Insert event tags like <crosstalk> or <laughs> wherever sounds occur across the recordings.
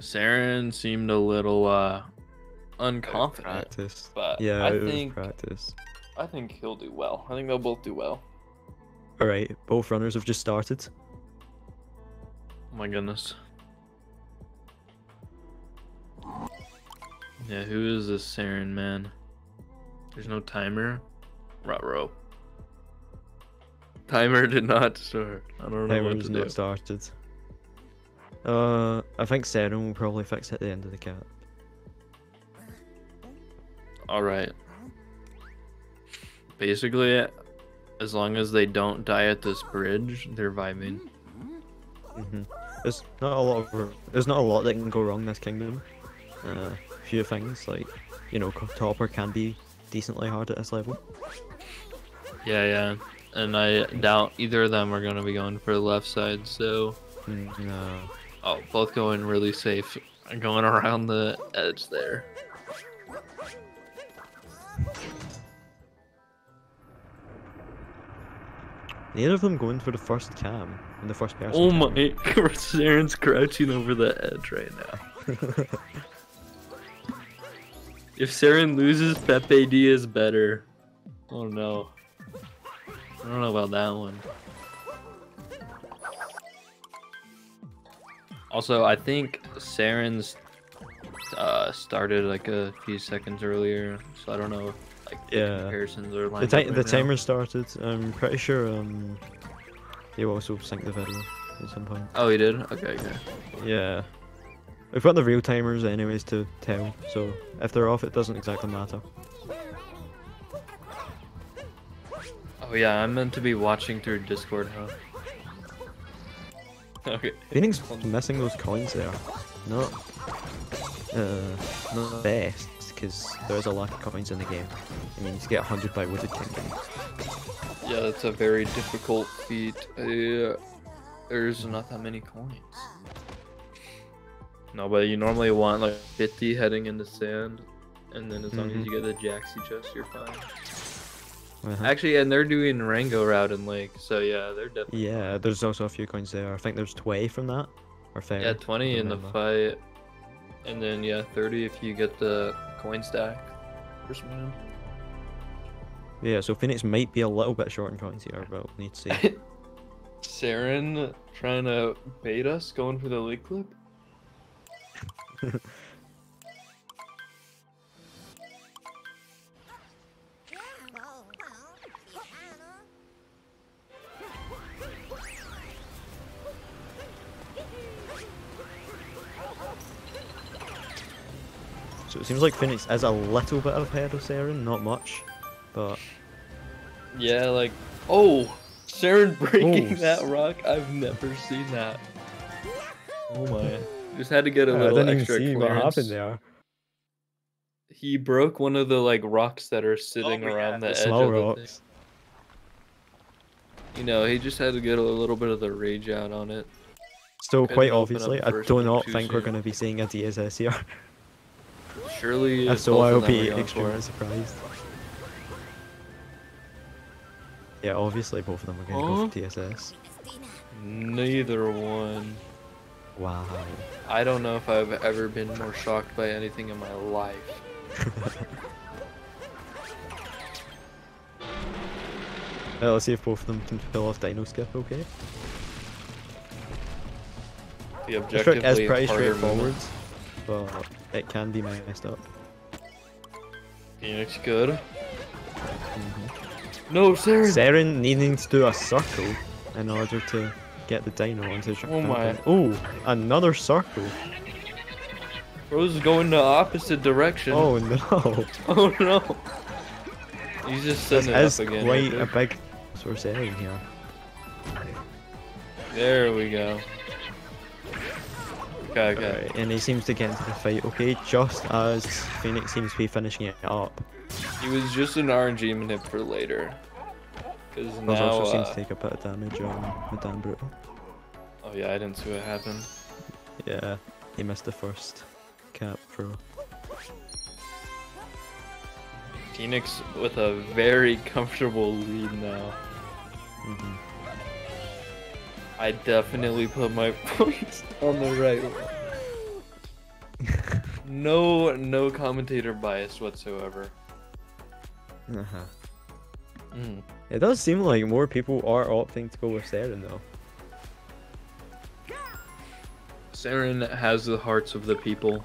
Saren seemed a little uh unconfident, Practice. but Yeah, I think practice. I think he'll do well. I think they'll both do well. All right, both runners have just started. Oh my goodness. Yeah, who is this Saren man? There's no timer. Ruh-roh. Timer did not start. I don't know what Timer's to not started. Uh, I think Seren will probably fix it at the end of the cap. All right. Basically, as long as they don't die at this bridge, they're vibing. hmm There's not a lot of there's not a lot that can go wrong in this kingdom. Uh, few things like you know Topper can be decently hard at this level. Yeah, yeah. And I doubt either of them are gonna be going for the left side. So, Mm, No. Oh, both going really safe, and going around the edge there. Neither of them going for the first cam in the first person. Oh my! <laughs> Saren's crouching over the edge right now. <laughs> If Saren loses, Pepe D is better. Oh no. I don't know about that one. Also, I think Saren's uh, started like a few seconds earlier, so I don't know if like the Yeah. comparisons are The, lined the right now. timer started. I'm pretty sure um, you also sync the video at some point. Oh, he did. Okay, okay. Yeah. We've got the real timers anyways to tell, so if they're off, it doesn't exactly matter. Oh yeah, I'm meant to be watching through Discord, huh? <laughs> Okay. Phoenix missing those coins there. Not, uh, not best, because there is a lack of coins in the game. I mean, to get 100 by Wooded Kingdom. Yeah, that's a very difficult feat. Uh, there's not that many coins. No, but you normally want like 50 heading into sand, and then as long Mhm. as you get the Jaxi chest, you're fine. Uh-huh. Actually, and they're doing Rango route in Lake, so yeah, they're definitely Yeah, there's also a few coins there. I think there's 20 from that, or 30. yeah 20 in the fight, and then yeah 30 if you get the coin stack. First man. Yeah, so Phoenix might be a little bit short in coins here, but we'll need to see. <laughs> Saren trying to bait us, going for the Lake clip. <laughs> seems like Phoenix has a little bit of head of Seren, not much, but Yeah, like oh, Saren breaking Oh, that rock. I've never seen that. Oh my! Just had to get a I little I didn't even extra see what clearance. happened there. He broke one of the like rocks that are sitting Oh, around the, the edge small of the rocks. thing. You know, he just had to get a little bit of the rage out on it. Still, Couldn't quite obviously, I do not too think we're going to be seeing a DSS here, <laughs> Surely, if so both I'll of them be are going extremely surprised. Yeah, obviously both of them are going to go for TSS. Neither one. Wow. I don't know if I've ever been more shocked by anything in my life. <laughs> Uh, let's see if both of them can pull off Dino Skip, okay? The The trick is pretty straightforward, but it can be messed up. Phoenix good. Mhm. No, Saren. Seren needing to do a circle in order to get the dino onto the Oh my. Oh, another circle. Rose is going the opposite direction. Oh no. <laughs> Oh no. He's just This setting it is up again. quite a big for Seren here. there. there we go. Okay, okay. Alright, and he seems to get into the fight, okay, just as Phoenix seems to be finishing it up. He was just an RNG manip for later. Because now, also seems uh, to take a bit of damage on Madame Broode. oh yeah, I didn't see what happened. Yeah, he missed the first cap throw. Phoenix with a very <laughs> comfortable lead now. hmm I definitely put my <laughs> points on the right one. <laughs> No, no commentator bias whatsoever. Uh-huh. Mm. It does seem like more people are opting to go with Seren though. Saren has the hearts of the people,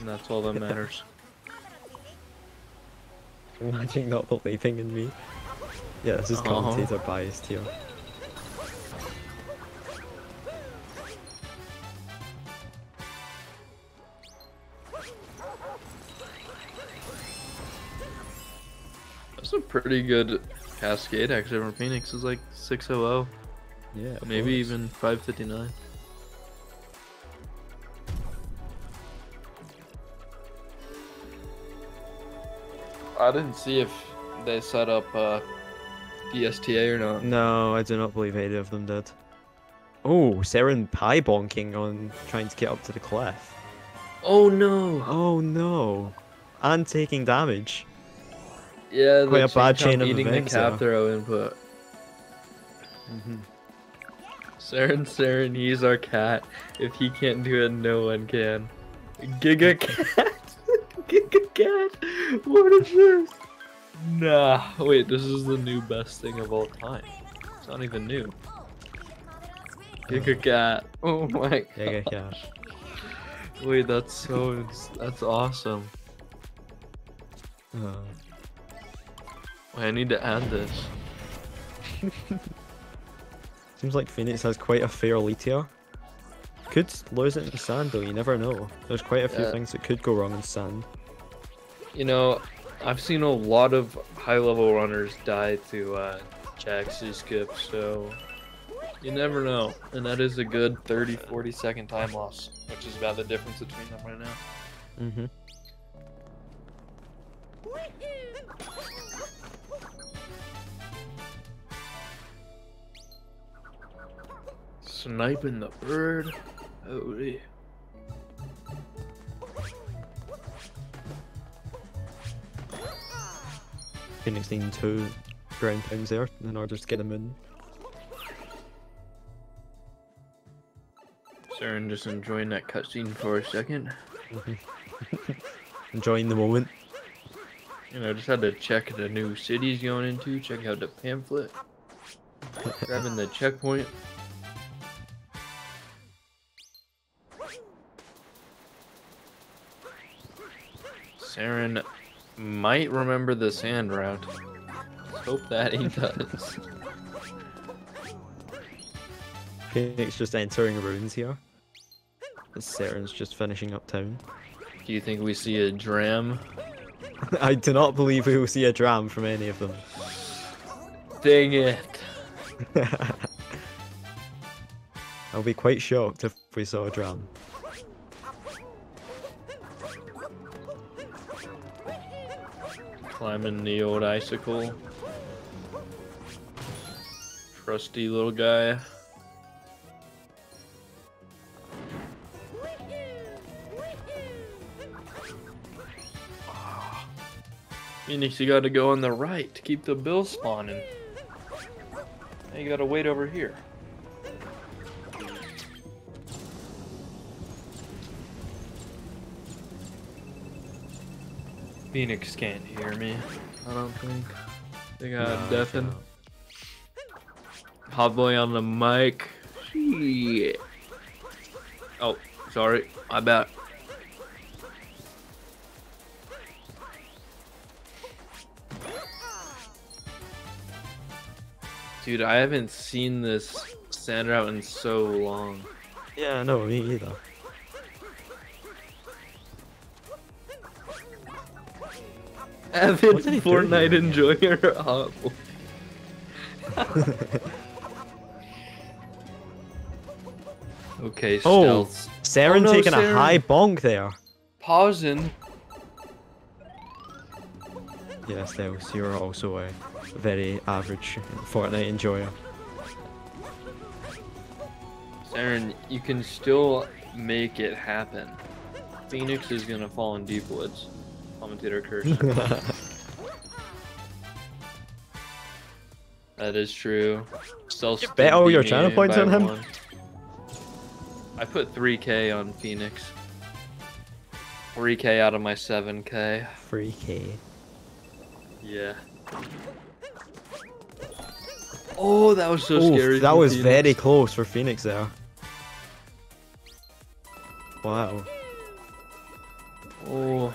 and that's all that matters. <laughs> Imagine not believing in me. Yeah, this is Uh-huh. commentator biased here. Pretty good cascade actually from Phoenix. Is like 600, Yeah, maybe was. even 559. I didn't see if they set up uh, DSTA or not. No, I do not believe either of them did. Oh, Seren pie bonking on trying to get up to the cliff. Oh no! Oh no. And taking damage. Yeah, the Quite a bad chain chain of eating events the cap there. throw input. Mm-hmm. Saren, Saren, he's our cat. If he can't do it, no one can. Giga <laughs> cat. <laughs> Giga cat. What is this? Nah. Wait, this is the new best thing of all time. It's not even new. Giga cat. Oh my god. Yeah, yeah, Wait, that's so. That's awesome. Uh, Wait, I need to add this. <laughs> seems like Phoenix has quite a fair lead here. Could lose it in the sand though, you never know. There's quite a few Yeah. things that could go wrong in sand. You know, I've seen a lot of high level runners die to uh, Jaxi skip, so you never know. And that is a good 30 40 second time loss, which is about the difference between them right now. Mm-hmm. Sniping the bird. Holy. Phoenix needing two ground pounds there in order to get him in. Saren just enjoying that cutscene for a second. <laughs> Enjoying the moment. You know, just had to check the new cities going into, check out the pamphlet, <laughs> grabbing the checkpoint. Saren might remember the sand route. Hope that he does. <laughs> Phoenix just entering ruins here. As Seren's just finishing up town. Do you think we see a dram? <laughs> I do not believe we will see a dram from any of them. Dang it. <laughs> I'll be quite shocked if we saw a dram. Climbing the old icicle. Trusty little guy. Ah. Phoenix, you gotta go on the right to keep the bill spawning. You gotta wait over here. Phoenix can't hear me. I don't think. They got No, I deafened. cannot. HawtBoi on the mic. Shit. Oh, sorry. I bet. Dude, I haven't seen this sand route in so long. Yeah, no, me either. Avid What did Fortnite enjoyer. Hot boy. Okay, Oh. stealth. Seren no, taking a high bonk there. Pausing. Yes, Stealth, you're also a very average Fortnite enjoyer. Saren, you can still make it happen. Phoenix is gonna fall in deep woods. Commentator curse. <laughs> <laughs> that is true. Stealth You bet oh, all beat your me channel points on him? one. I put 3k on Phoenix. 3k out of my 7k. 3k. Yeah. Oh, that was so Oof, scary. that from was very close for Phoenix there. Wow. Oh.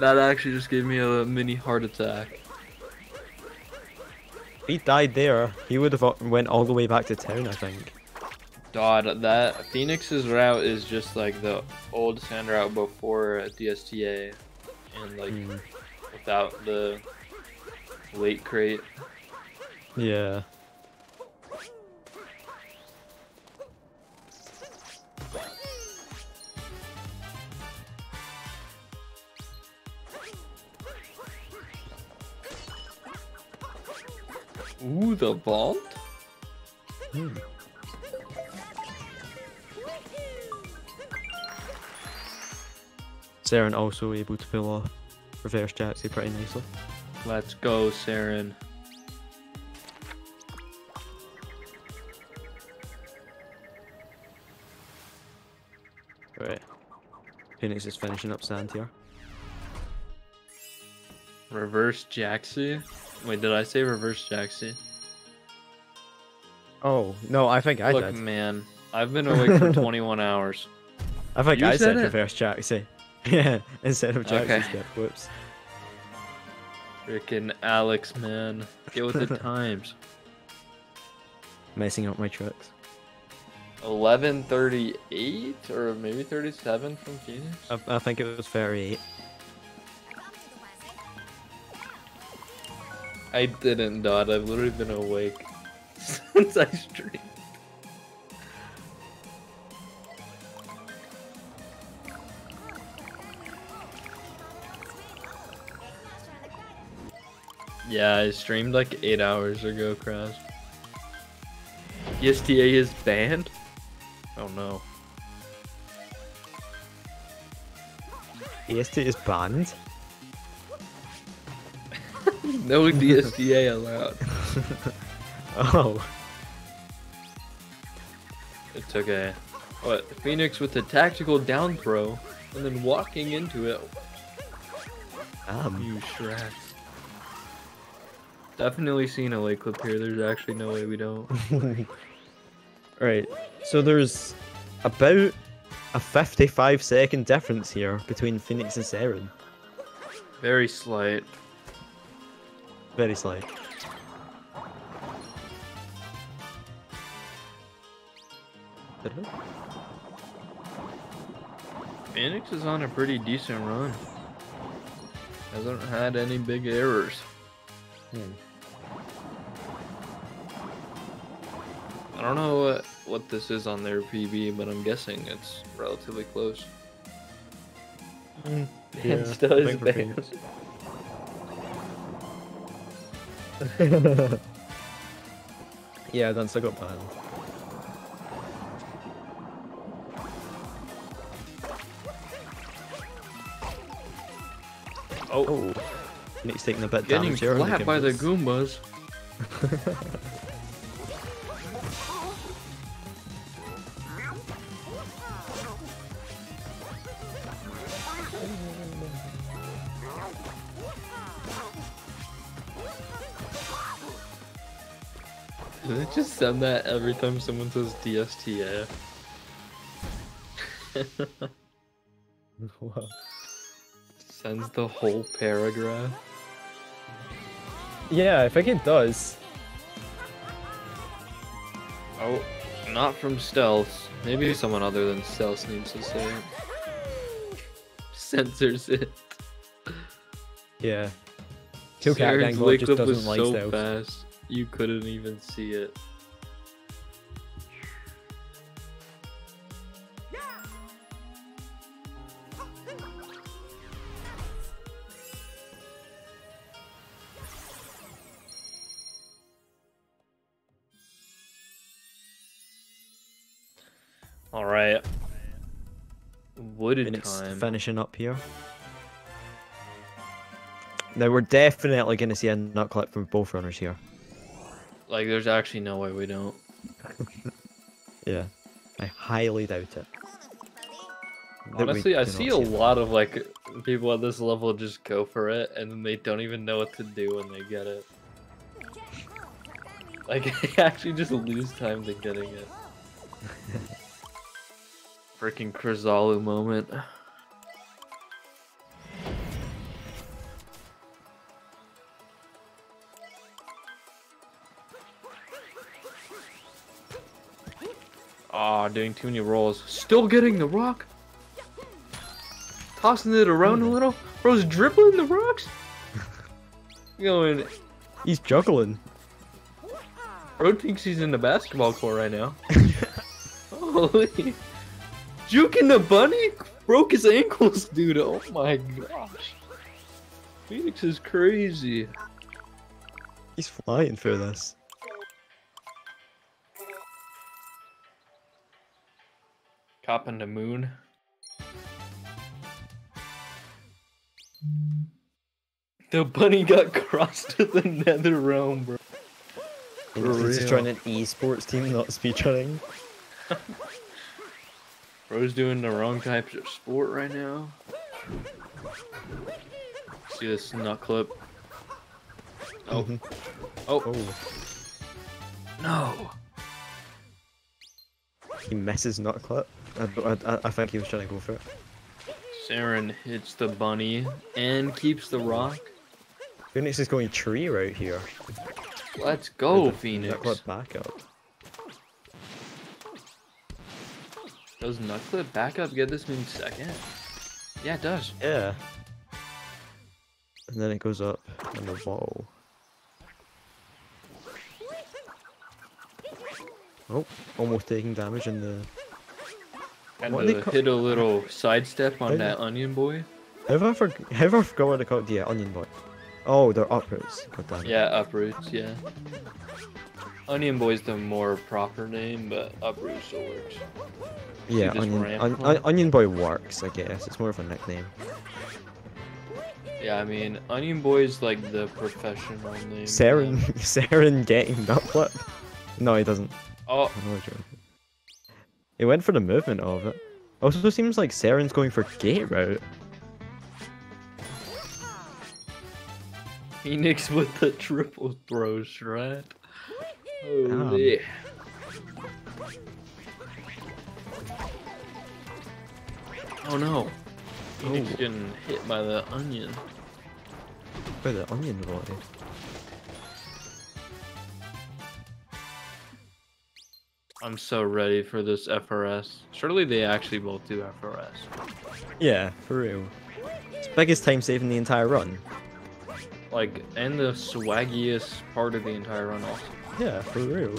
That actually just gave me a mini heart attack. If he died there, he would have went all the way back to town, I think. God, that Phoenix's route is just like the old sand route before DSTA, and like Hmm. without the late crate. Yeah. Ooh, the vault. Hmm. Saren also able to pull off reverse Jaxi pretty nicely. Let's go, Saren. Right. Phoenix is finishing up sand here. Reverse Jaxi. Wait, did I say reverse Jaxi? Oh, no, I think I Look, did. man, I've been <laughs> awake for 21 hours. I think you I said said reverse Jaxi. <laughs> yeah, instead of Jaxi's Okay. step. Whoops. Freaking Alex, man, get with the <laughs> times. Messing up my tricks. 11:38 or maybe 37 from Phoenix. I, I think it was 38. I didn't, Dot. I've literally been awake <laughs> since I streamed. Yeah, I streamed like eight hours ago, Crash. ESTA is banned? Oh no. EST is banned? No DSTA allowed. Oh. It's okay. What? Phoenix with the tactical down throw and then walking into it. Damn. You Shrek. Definitely seen a late clip here. There's actually no way we don't. <laughs> right. So there's about a 55 second difference here between Phoenix and Saren. Very slight. Very slight. Phoenix is on a pretty decent run. Hasn't had any big errors. Hmm. I don't know what, what this is on their PB, but I'm guessing it's relatively close. <laughs> Mm, yeah, still is banned. <laughs> Yeah, then still got banned. Oh, Oh, Phoenix taking a bit getting damage here. on slapped by the. Goombas. <laughs> send that every time someone says DSTA? <laughs> Wow. Sends the whole paragraph. Yeah, I think it does. Oh, not from Stealth. Maybe someone other than Stealth needs to say it. Censors it. Yeah. Cool Cat Gang just doesn't like so stealth. fast, you couldn't even see it. Wooded Phoenix time. finishing up here. Now we're definitely going to see a nut clip from both runners here. Like, there's actually no way we don't. <laughs> Yeah. I highly doubt it. Honestly, I see a lot of like people at this level just go for it and then they don't even know what to do when they get it. Like <laughs> they actually just lose time to getting it. <laughs> Freaking Krizalu moment. Ah, doing too many rolls. Still getting the rock. Tossing it around a little. Bro's dribbling the rocks. <laughs> Going. He's juggling. Bro thinks he's in the basketball court right now. <laughs> Holy. Juking the bunny? Broke his ankles, <laughs> dude. Oh my gosh. Phoenix is crazy. He's flying through this. Copping the moon. The bunny got <laughs> crossed to the nether realm, bro. He's For just real. trying an esports team, not speedrunning. <laughs> Bro's doing the wrong types of sport right now. See this nut clip? Oh, Mhm. oh, Oh, no! he misses nut clip. I, I, I think he was trying to go for it. Saren hits the bunny and keeps the rock. Phoenix is going tree right here. Let's go, the Phoenix. Not clip back up. Does Nutclip back up get this moon second? Yeah, it does. Yeah. And then it goes up on the wall. Oh, almost taking damage in the. Do they hit a little sidestep on that onion boy. Have I, for... have I forgot what they called? Yeah, onion boy. Oh, they're uproots. God damn it. Yeah, uproots, yeah. Onion boy's the more proper name, but uproot still works. Yeah, onion, on, on, onion boy works, I guess. It's more of a nickname. Yeah, I mean, onion boy's like the professional name. Saren, <laughs> Saren getting that flip. No, he doesn't. Oh, I know what went for the movement of it. Also seems like Saren's going for gate route. Phoenix with the triple throw strat. Um, Holy. Oh no. Oh. Phoenix Oh. getting hit by the onion. By the onion boy. I'm so ready for this FRS. Surely they actually both do FRS. Yeah, for real. It's biggest time saving the entire run. Like, and the swaggiest part of the entire run also. Yeah, for real.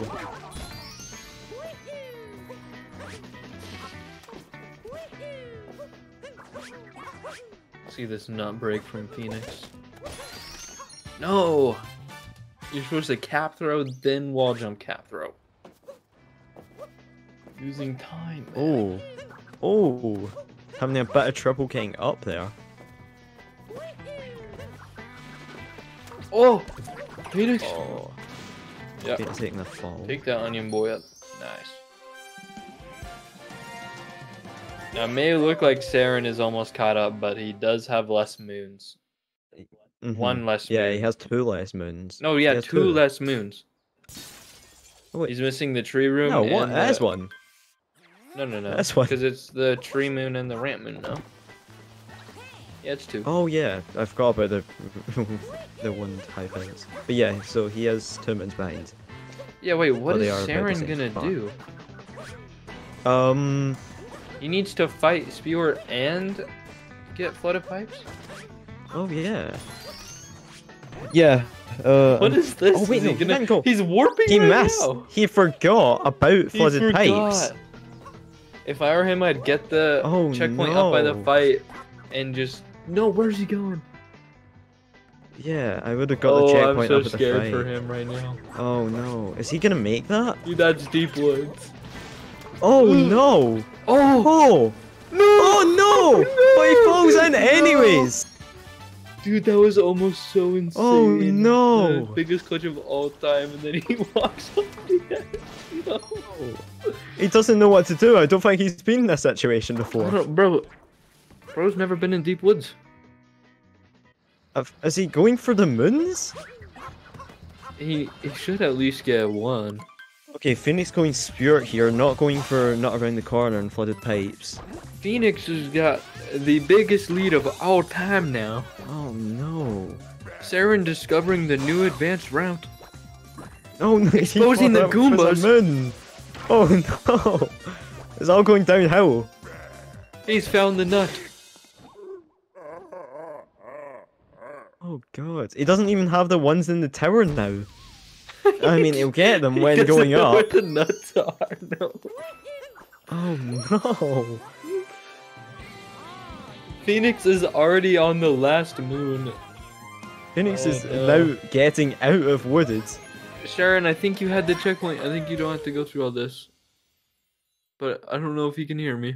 See this nut break from Phoenix. No! You're supposed to cap throw, then wall jump cap throw. Using time. man. Oh. Oh. Having a bit of trouble getting up there. Oh! Phoenix! Oh. Yeah. Taking the fall. Take that onion boy up. Nice. Now, it may look like Saren is almost caught up, but he does have less moons. Mhm. One less Yeah, he has two less moons. No, yeah, has two, less moons. Oh. He's missing the tree room. No, one. That's the- one. No, no, no. That's one. Because it's the tree moon and the ramp moon, no? Yeah, it's two. Oh yeah, I forgot about the <laughs> the one high fence. But yeah, so he has two moons behind. Yeah, wait, what Oh, is they are about the Saren gonna spot. do? Um, He needs to fight Spewer and get flooded pipes? oh yeah. Yeah. Uh, What is this? Oh wait, Is no, he he gonna... go. He's warping He right missed. now. He forgot about He flooded pipes. If I were him, I'd get the Oh, checkpoint up by the fight and just. No, where's he going? Yeah, I would have got oh, the I'm so up at the scared fight. for him right now. Oh no, is he gonna make that? Dude, that's deep woods. Oh <gasps> no! Oh! Oh! No! Oh no! But he falls in No! anyways. Dude, that was almost so insane. Oh, no. The biggest clutch of all time, and then he <laughs> walks off the edge. <laughs> No. He doesn't know what to do. I don't think he's been in this situation before. bro. Bro's never been in deep woods. Is he going for the moons? He he should at least get one. Okay, Phoenix going Spirit here, not going for not around the corner and flooded pipes. Phoenix has got the biggest lead of all time now. Oh no. Saren discovering the new advanced route. Oh no, <laughs> Exposing the Goombas. moon. Oh <laughs> no. It's all going downhill. He's found the nut. Oh god. it doesn't even have the ones in the tower now. I mean, he'll get them <laughs> when going know up. What the nuts are? No. Oh no. Phoenix is already on the last moon. Phoenix Oh, is no. now getting out of wooded. Sharon, I think you had the checkpoint. I think you don't have to go through all this. But I don't know if you can hear me.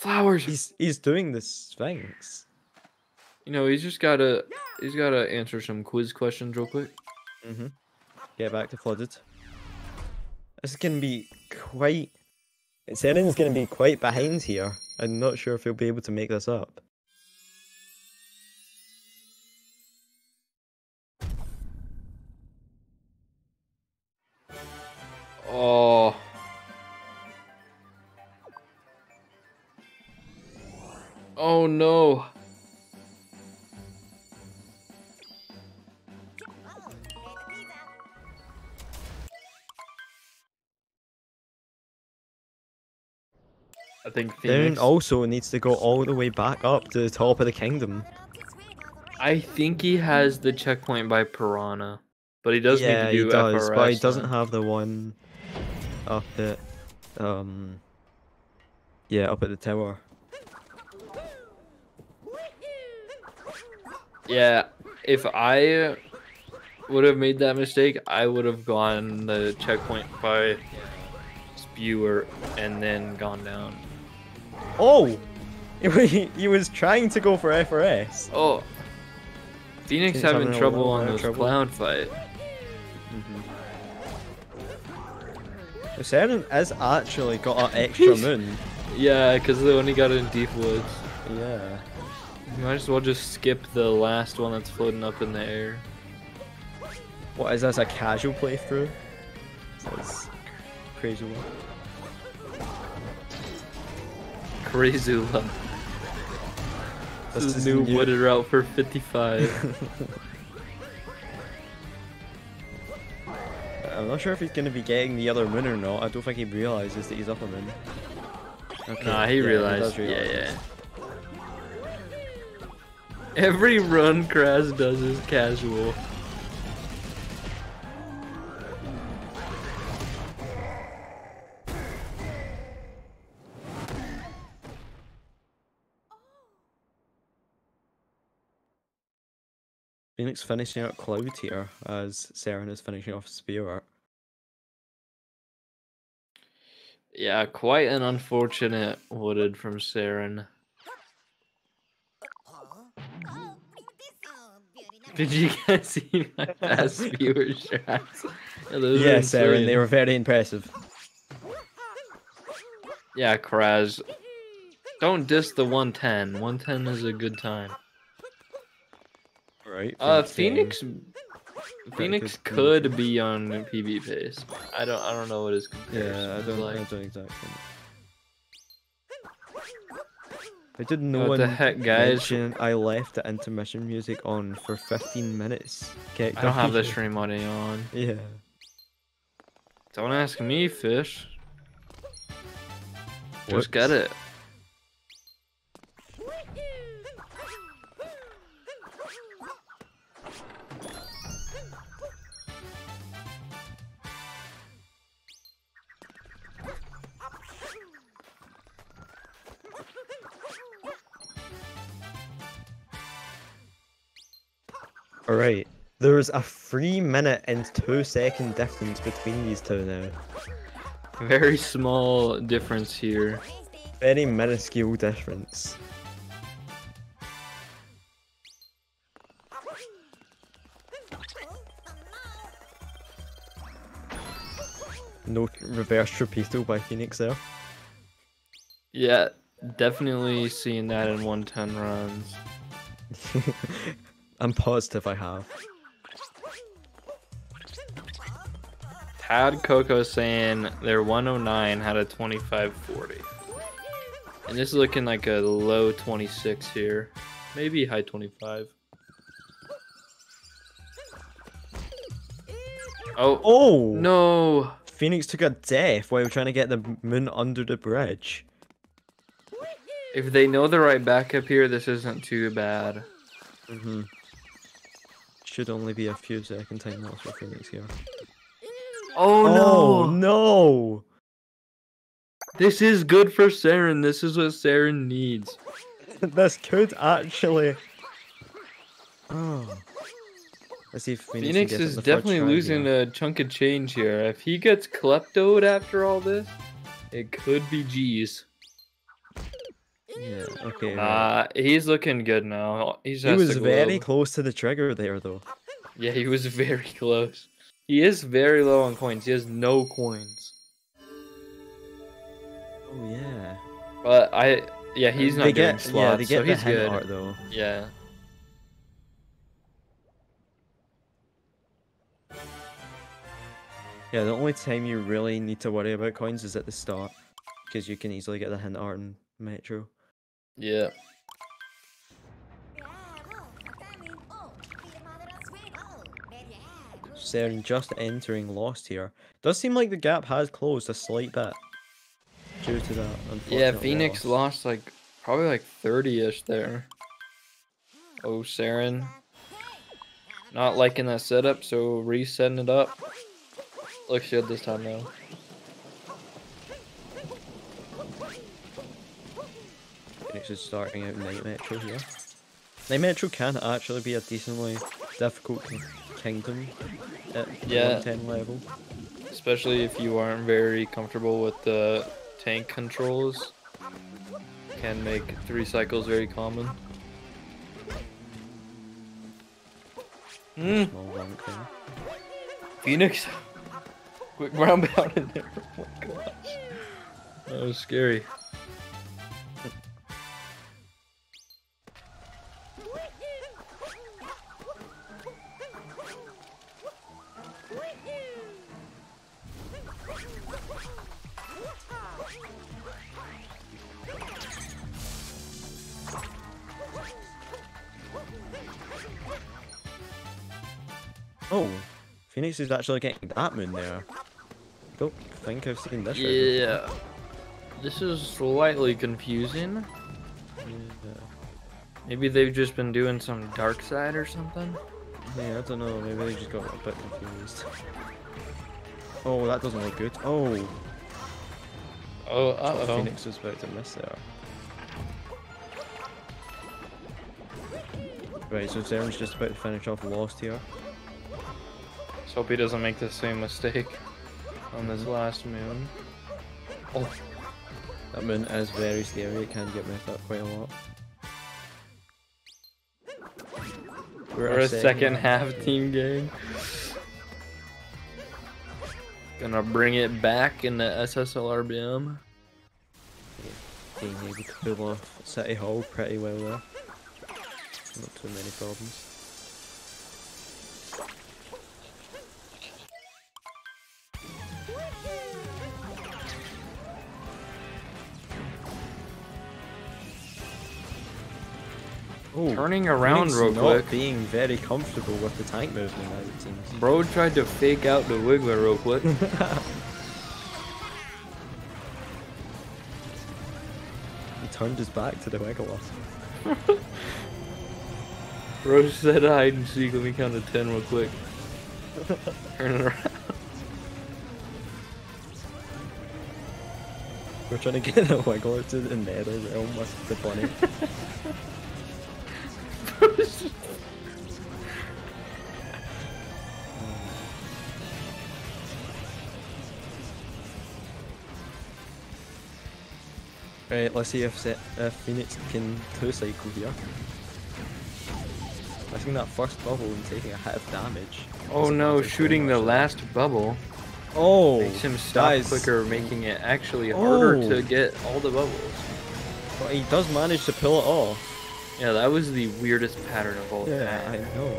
Flowers. He's he's doing the Sphinx. You know, he's just gotta he's gotta answer some quiz questions real quick. Mm-hmm. Get back to flooded. This is gonna be quite. Seren's gonna be quite behind here. I'm not sure if he'll be able to make this up. Oh no. I think Seren Phoenix. also needs to go all the way back up to the top of the kingdom. I think he has the checkpoint by Piranha, but he does yeah, need to do he does, FRS but he doesn't now. have the one up at um. Yeah, up at the tower. Yeah, if I would have made that mistake, I would have gone the checkpoint by Spewer and then gone down. Oh, <laughs> he, was trying to go for FRS. Oh, Phoenix having having trouble on this trouble. clown fight. Mm-hmm. Seren has actually got an extra <laughs> moon. Yeah, because they only got it in deep woods. Yeah. You might as well just skip the last one that's floating up in the air. What is this? A casual playthrough? That's crazy one. Crazy love. This, This is is new new. wooded route for 55. <laughs> I'm not sure if he's gonna be getting the other moon or not. I don't think he realizes that he's up a moon. Okay, Nah, he yeah, realized. does yeah, realise yeah. <laughs> Every run Kraz does is casual. Phoenix finishing out Cloud here as Seren is finishing off Spewer. Yeah, quite an unfortunate wooded from Saren. Did you guys <laughs> see my fast viewer shots? Yeah, those Yes, Seren, insane. they were very impressive. Yeah, Kraz. Don't diss the 110. 110 is a good time. Right. Uh, saying- Phoenix. Phoenix could be on PB pace. I don't. I don't know what his comparison Yeah, I don't, like. I don't exactly. I did no oh, What one the heck, guys? I left the intermission music on for 15 minutes. Kicked I don't have <laughs> the stream audio on. Yeah. Don't ask me, fish. Whoops. Just get it. There's a three minute and two second difference between these two now. Very small difference here. Very minuscule difference. No reverse Trapito by Phoenix there. Yeah, definitely seeing that in 110 runs. <laughs> I'm positive I have. Tad Coco saying their 109 had a 2540. And this is looking like a low 26 here. Maybe high 25. Oh, Oh! no. Phoenix took a death while we were trying to get the moon under the bridge. If they know the right backup here, this isn't too bad. Mm-hmm. Should only be a few second time loss for Phoenix here. Oh, Oh no. no! This is good for Saren. This is what Saren needs. <laughs> this could actually. Oh. Let's see if Phoenix, can Phoenix get it is in the definitely losing here. a chunk of change here. If he gets kleptoed after all this, it could be G's. Yeah. Okay. right. Uh, he's looking good now. He's he was very close to the trigger there, though. Yeah, he was very <laughs> close. He is very low on coins. He has no coins. Oh yeah. But I, yeah, he's not they doing get, slots, Yeah, they get so the he's good. art though. Yeah. Yeah, the only time you really need to worry about coins is at the start, because you can easily get the hint art in Metro. Yeah. Seren just entering Lost here. Does seem like the gap has closed a slight bit due to that. Yeah, Phoenix loss. lost like probably like 30-ish there. Oh, Saren. Not liking that setup, so resetting it up. Looks good this time though. Phoenix is starting out Night Metro here. Night Metro can actually be a decently difficult ki- kingdom at Yeah. 110 level. Especially if you aren't very comfortable with the tank controls. Can make three cycles very common. Mm, Small rank there. Phoenix. <laughs> Quick ground pound in there. Oh my gosh. That was scary. Phoenix is actually getting that moon there. Don't think I've seen this. Yeah. This is slightly confusing. Yeah. Maybe they've just been doing some dark side or something. Yeah, I don't know. Maybe they just got a bit confused. Oh, that doesn't look good. Oh, Oh, uh oh. Phoenix was about to miss there. Right, so Zeron's just about to finish off Lost here. Let's hope he doesn't make the same mistake on this mm-hmm. last moon. Oh, That moon is very scary. It can get messed up quite a lot. we're a second half team game. Gonna bring it back in the SSLRBM. Being able to pull off City Hall pretty well there. Not too many problems. Oh, Turning around real not quick. being very comfortable with the tank movement as it seems. Bro tried to fake out the Wiggler real quick. <laughs> He turned his back to the Legolas. <laughs> Bro said hide and seek. Let me count to ten real quick. <laughs> Turn it around. We're trying to get the Legolas to the nether realm with the bunny. Right, let's see if if Phoenix can two cycle here. Missing that first bubble and taking a hit of damage. Oh no, shooting the last bubble Oh, makes him stop quicker, making it actually harder Oh. to get all the bubbles. But he does manage to pull it off. Yeah, that was the weirdest pattern of all Yeah, time. I know.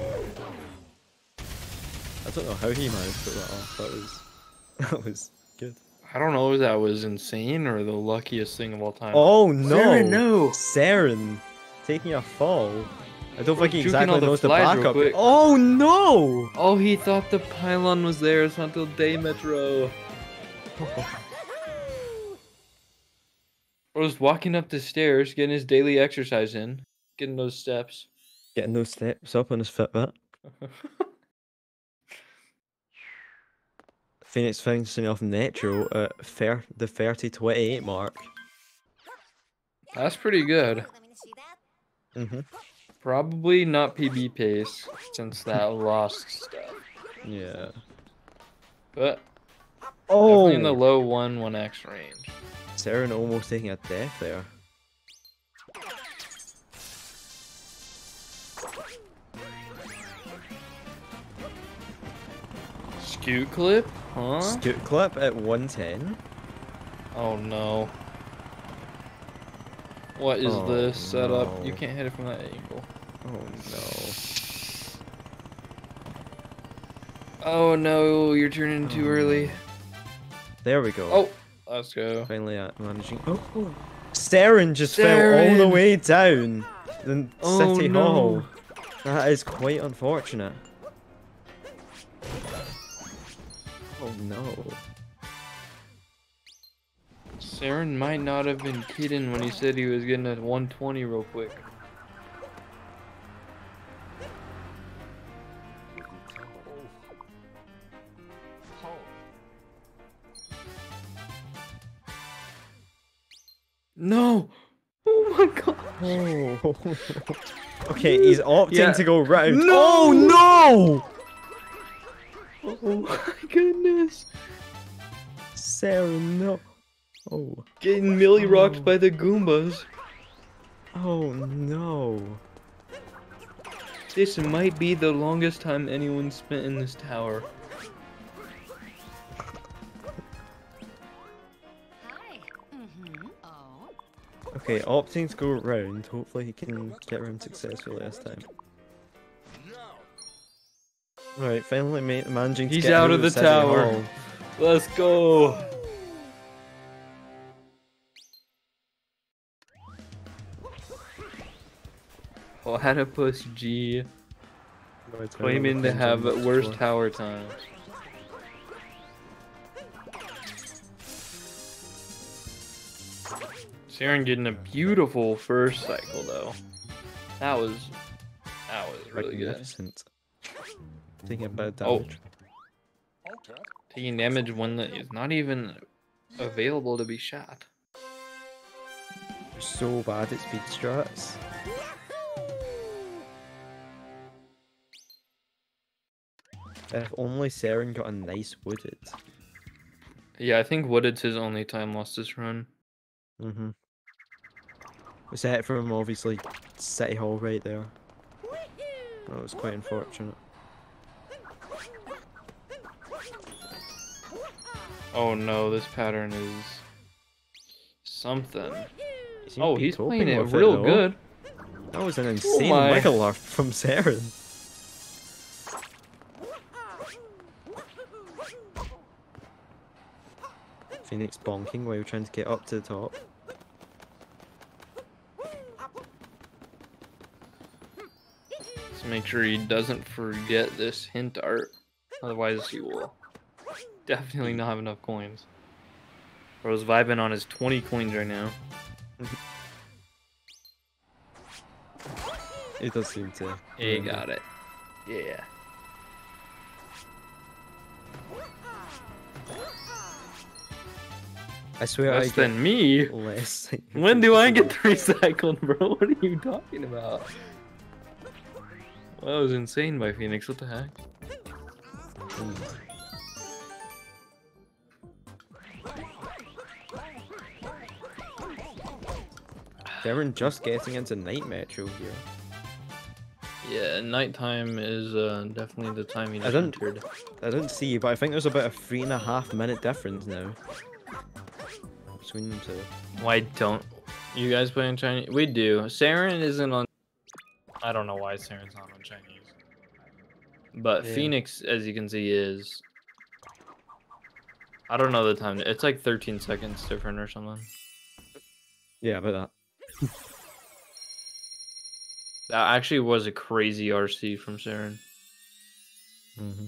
I don't know how he managed to pull that off. That was <laughs> that was good. I don't know if that was insane or the luckiest thing of all time. Oh no! Saren, no! Saren taking a fall. I don't think he Juking exactly all the knows the flies real backup. Oh no! Oh, he thought the pylon was there. It's not till day metro. <laughs> I was walking up the stairs, getting his daily exercise in, getting those steps. Getting those steps up on his Fitbit. <laughs> Phoenix finishing off Metro at fair, the 30-28 mark. That's pretty good. Let me see that. hmm Probably not PB pace since that lost stuff, Yeah. but Oh! definitely in the low one one X range. Saren almost taking a death there. Scoot clip, huh? Scoot clip at 110. Oh no. What is Oh, this setup? You can't hit it from that angle. Oh no. Oh no, you're turning too early. There we go. Oh, let's go. Finally uh, managing. Oh, oh. Saren just fell all the way down the Oh, City no. Hall. That is quite unfortunate. Oh no. Saren might not have been kidding when he said he was getting a 120 real quick. No! Oh my god! Oh. <laughs> okay, he's opting Yeah. to go round. No! Oh no! Oh my goodness! Sarah, no. Oh. Getting milli rocked Oh. by the Goombas. Oh no. This might be the longest time anyone's spent in this tower. Hi. Mm-hmm. Oh. Okay, opting to go round. Hopefully he can get around successfully this time. Right, finally ma managing to He's get out of the City tower. Hall. Let's go! Platypus G claiming to have worst tower times. Saren getting a beautiful first cycle though. That was that was really good. Magnificent. Taking a bad Oh. damage. Taking damage when that is not even available to be shot. So bad at speed strats. If only Saren got a nice wooded. Yeah, I think Wooded's his only time lost this run. Mm-hmm. We set it from obviously City Hall right there. That was quite unfortunate. Oh no, this pattern is something. He Oh, he's playing it real though. good. That was an oh insane my. wiggle arc from Saren. Phoenix bonking while you're trying to get up to the top. Let's make sure he doesn't forget this hint art. Otherwise, he will definitely not have enough coins. Bro's vibing on his 20 coins right now. It does seem to. He remember. got it. Yeah. I swear Less I get than me. less. <laughs> When do I get recycled, bro? <laughs> What are you talking about? Well, that was insane by Phoenix. What the heck? Saren just getting into Night Metro here. Yeah, nighttime is uh, definitely the time he I just didn't- entered. I didn't see, you, but I think there's about a three and a half minute difference now. Between them two. Why don't you guys play in Chinese? We do. Saren isn't on. I don't know why Saren's not on Chinese. But Yeah. Phoenix, as you can see, is. I don't know the time. It's like 13 seconds different or something. Yeah, about that. That actually was a crazy RC from Saren. hmm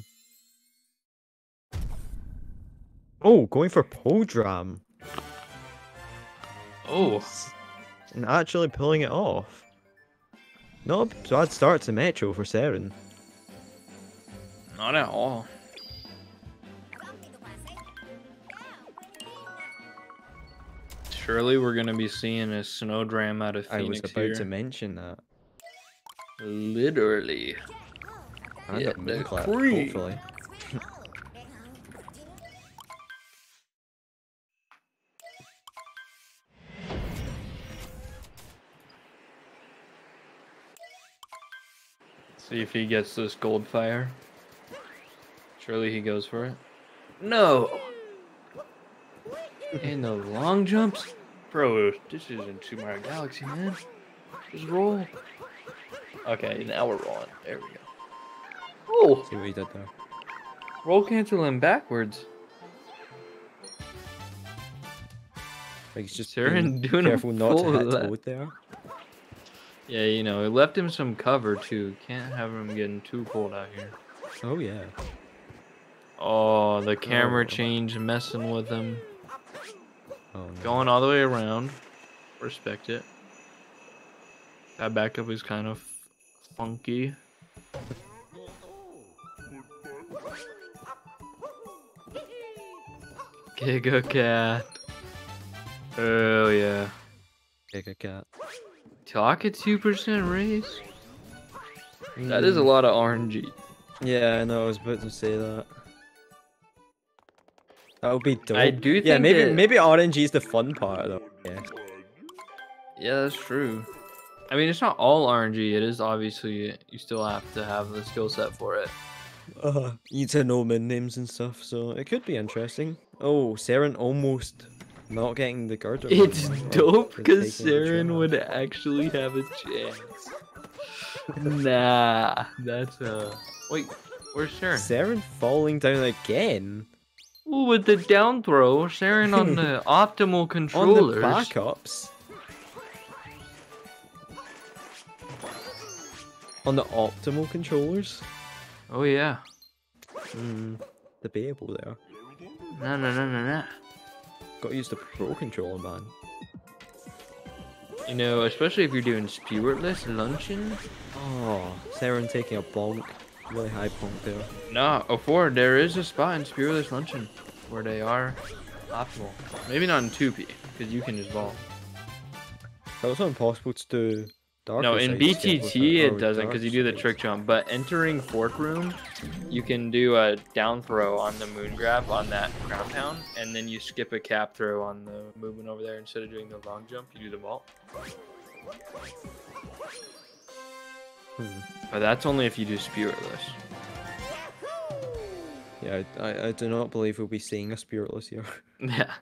Oh, going for Podram Oh, and actually pulling it off. Not a bad start to Metro for Saren. not at all. Surely we're gonna be seeing a snowdram out of Phoenix I was about here. to mention that. Literally. And Yeah, the Moonclap, hopefully. <laughs> See if he gets this gold fire. Surely he goes for it. No! In the long jumps? Bro, this isn't Super Mario Galaxy, man. Just roll. Okay, now we're rolling. There we go. Oh! See what he did there. Roll cancel him backwards. Like he's just Saren being doing a careful not to full hit lap. Toad there. Yeah, you know, it left him some cover too. Can't have him getting too cold out here. Oh yeah. Oh, the camera Oh. change messing with him. Oh, no. Going all the way around. Respect it. That backup is kind of funky. Giga Cat. Oh yeah. Giga cat. Talk at 2% raise? That is a Mm, lot of RNG. Yeah, I know. I was about to say that. That would be dope. I do Yeah, maybe that- maybe RNG is the fun part though. Yeah. Yeah, that's true. I mean, it's not all RNG. It is obviously, you still have to have the skill set for it. Uh, you need to know min names and stuff, so it could be interesting. Oh, Saren almost not getting the girder. It's dope because Saren would actually have a chance. <laughs> nah, that's uh. Wait, where's Saren? Saren falling down again Ooh, with the down throw, Saren <laughs> on the optimal controllers. on the backups. On the optimal controllers. Oh yeah. Hmm, debatable there. No, no, no, no, no. Got to use the pro controller, man. You know, especially if you're doing spiritless luncheon. Oh, Saren taking a bonk. Really high bonk there. No, oh, four. There is a spot in spiritless luncheon where they are optimal. Maybe not in 2P because you can just ball. It's also impossible to do darker No, in side skip with BTT it doesn't because you do the trick jump. But entering fork room, you can do a down throw on the moon grab on that ground pound, and then you skip a cap throw on the movement over there instead of doing the long jump. You do the vault. Hmm. But that's only if you do spiritless. Yeah, I, I, I do not believe we'll be seeing a spiritless here. <laughs> Yeah.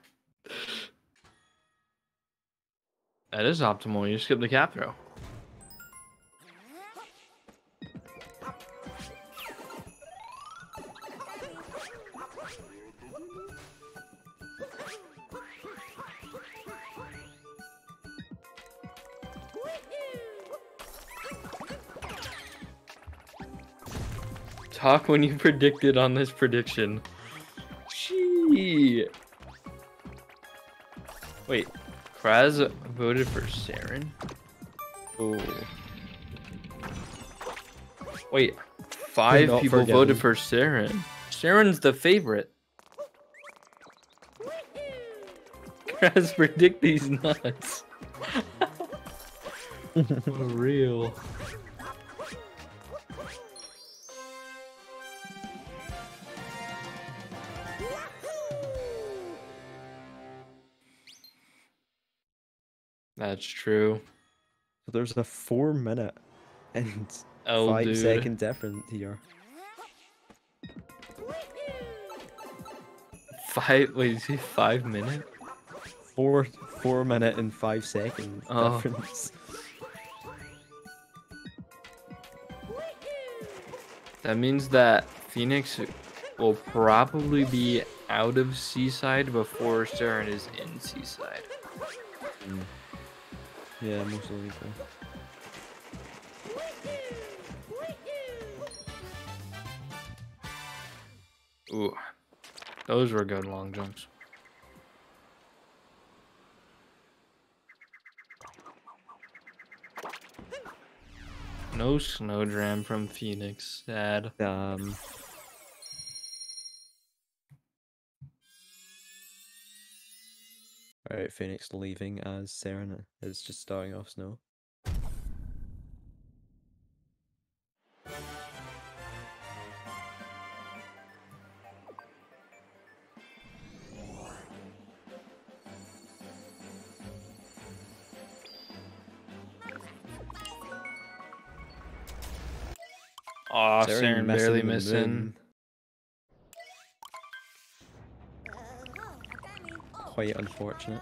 That is optimal. You skip the cap throw. Talk when you <laughs> predicted on this prediction. Gee. Wait, Kraz voted for Saren? Oh, Wait, five not people forgiven. voted for Saren. Saren's the favorite. <laughs> Kraz, predict these nuts. <laughs> For real. That's true. So there's a four minute and Oh, five dude. second difference here. Five. Wait, is he five minutes? Four four minute and five second Oh. difference. That means that Phoenix will probably be out of Seaside before Saren is in Seaside. Hmm. Yeah, most likely. Ooh, those were good long jumps. No snowdram from Phoenix. Sad. Um Alright, Phoenix leaving as Saren is just starting off snow. Aw, Saren barely missing. Quite unfortunate.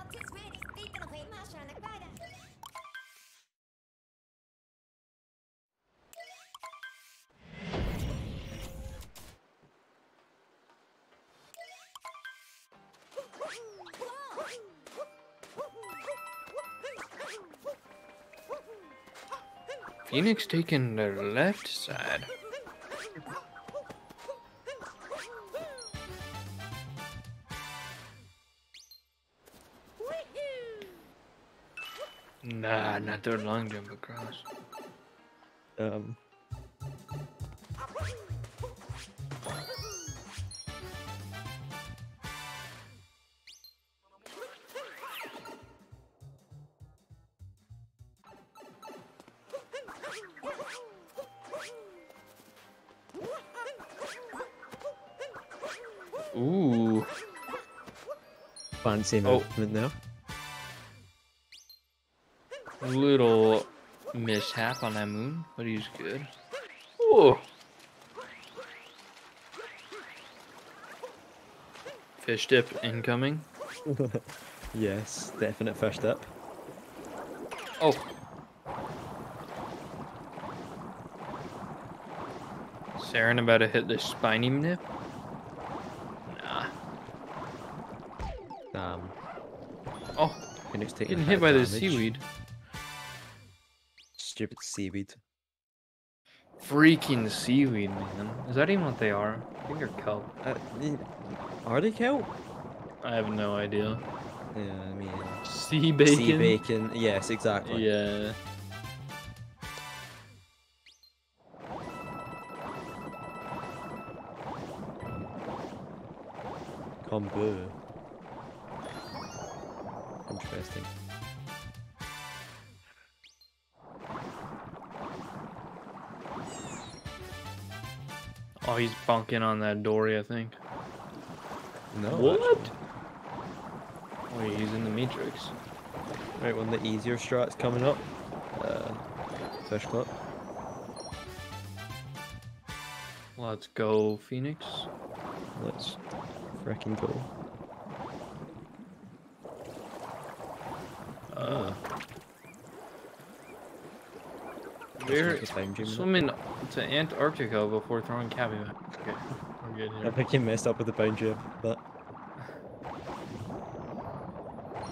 Phoenix taking the left side. Nah, not their long jump across. Um Ooh, fancy Oh. movement there. Little mishap on that moon, but he's good. Ooh. Fish dip incoming. <laughs> yes, definite fish dip. Oh. Saren about to hit the spiny nip? Nah. Um Oh, Phoenix taking getting hit by of the seaweed. Stupid seaweed. Freaking seaweed, man. Is that even what they are? I think they're kelp. Uh, are they kelp? I have no idea. Yeah, I mean Sea bacon? sea bacon. Yes, exactly. Yeah. Kombu. Interesting. Oh, he's bunking on that dory, I think. No. What? Wait, he's in the Matrix. Right, one of the easier strats coming up. Uh, fish clip. Let's go, Phoenix. Let's freaking go. Uh, we're make a time dream. swimming to Antarctica before throwing Cappy back. Okay, we're good I think you messed up with the boundary a bit.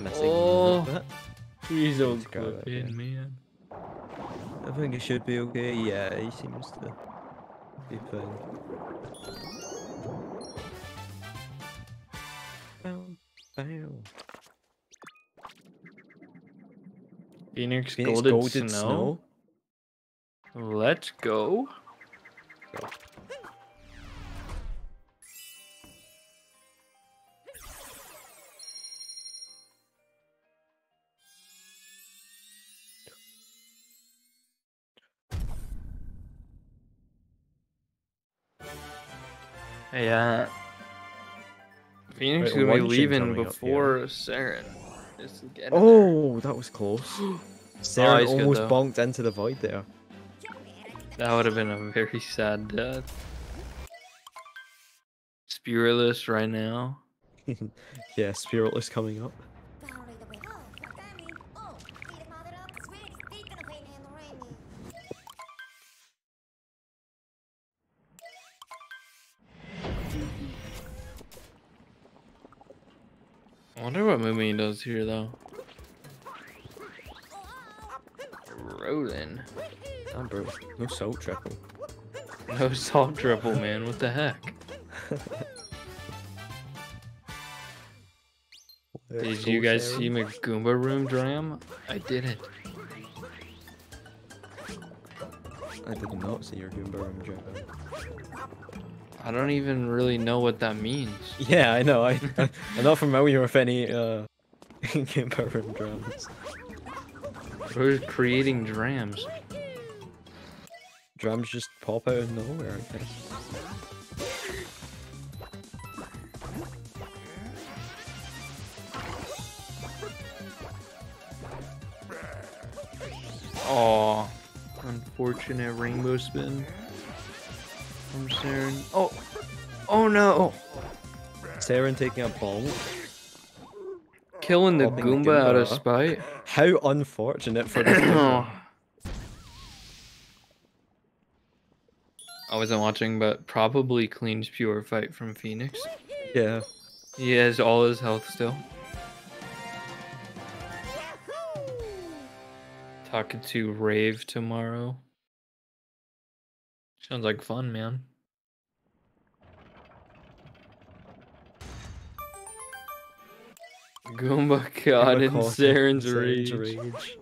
Missing Oh. a bit. Please don't Let's go clip back, in, yeah. man. I think it should be okay. Yeah, he seems to be fine. Bow, bow. Phoenix, Phoenix golden, golden snow. Let's go. Go. Yeah. Phoenix Wait, gonna be leaving coming up, yeah. before Saren. Is Oh, that was close. <gasps> Saren good, almost bonked into the void there. That would have been a very sad death. Spiritless right now. <laughs> yeah, Spiritless coming up. I wonder what Moomy does here though. Rolling. Damn, bro. No salt triple. No salt triple, man. What the heck? <laughs> Did you guys see my Goomba room dram? I didn't. I did not see your Goomba room jam. I don't even really know what that means. <laughs> Yeah, I know. I, <laughs> I I'm not familiar with any uh Goomba room drums. We're creating drams. Drums just pop out of nowhere. I guess. Aw. Unfortunate rainbow spin. From Saren. Oh! Oh no! Saren taking a bonk. Killing the Popping the Goomba out of spite. How unfortunate for the <coughs> I wasn't watching, but probably cleans pure fight from Phoenix. Yeah. He has all his health still. Talking to Rave tomorrow. Sounds like fun, man. Goomba caught in Saren's Saren's rage. rage.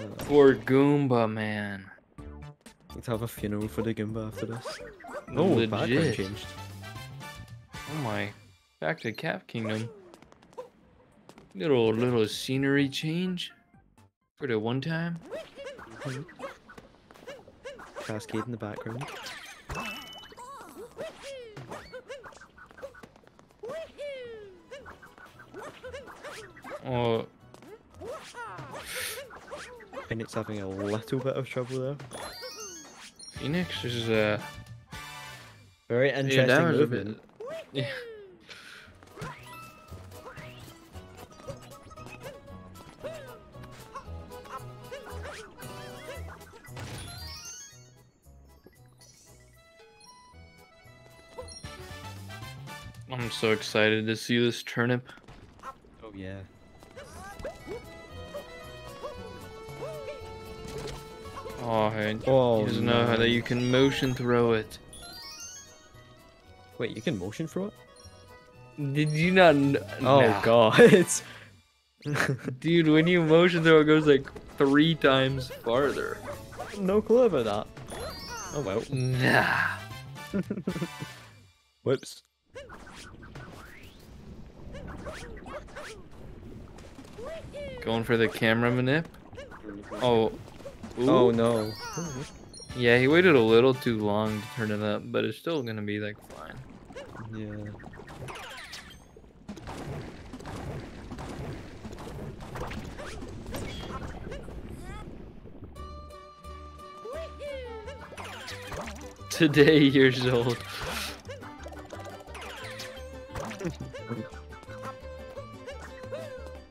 Uh, Poor Goomba, man. to have a funeral for the Goomba after this. Oh, background changed. Oh my. Back to Cap Kingdom. Little little scenery change. For the one time. Cascade in the background. Oh Phoenix having a little bit of trouble there. Phoenix is uh Very interesting a movement. Yeah. I'm so excited to see this turnip. Oh yeah. Oh, Oh, he doesn't know how that you can motion throw it. Wait, you can motion throw it? Did you not? Oh Nah. god. <laughs> Dude, when you motion throw, it goes like three times farther. no clue about that. Oh well. Nah. <laughs> Whoops. Going for the camera manip. Oh. Oh no. Yeah, he waited a little too long to turn it up, but it's still gonna be like fine. Yeah. Today years old. <laughs>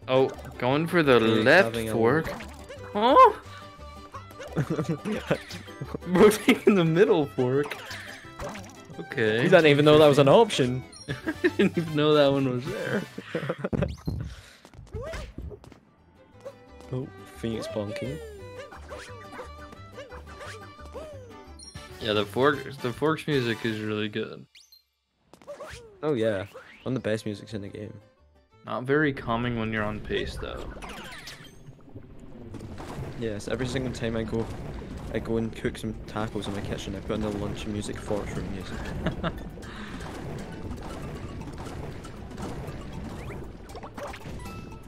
Oh, going for the Phoenix left fork. Oh, <laughs> we're taking the middle fork. Okay. you didn't even know that was an option. <laughs> I didn't even know that one was there. <laughs> Oh, Phoenix bonking. Yeah, the fork, the forks music is really good. Oh yeah. One of the best musics in the game. Not very calming when you're on pace though. Yes, every single time I go I go and cook some tacos in my kitchen, I put on the lunch music room music. <laughs>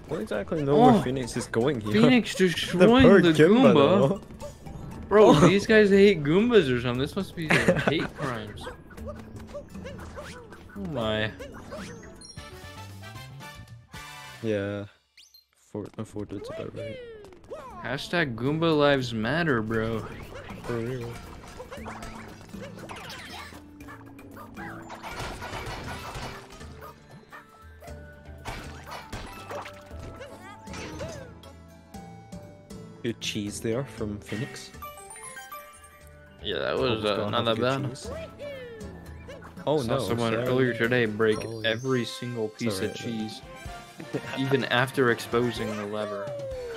don't exactly know Oh, where Phoenix is going here. Phoenix <laughs> The destroying poor the, Goomba, Goomba. Bro, <laughs> Oh. these guys hate Goombas or something. This must be like hate crimes. Oh my. Yeah. afford afforded about right. Hashtag Goomba lives matter, bro. For real. Good cheese there from Phoenix. Yeah, that was Always uh, not that bad. cheese. Oh Saw no! someone Sarah- earlier today break Oh, yeah. every single piece of cheese, <laughs> even after exposing the lever.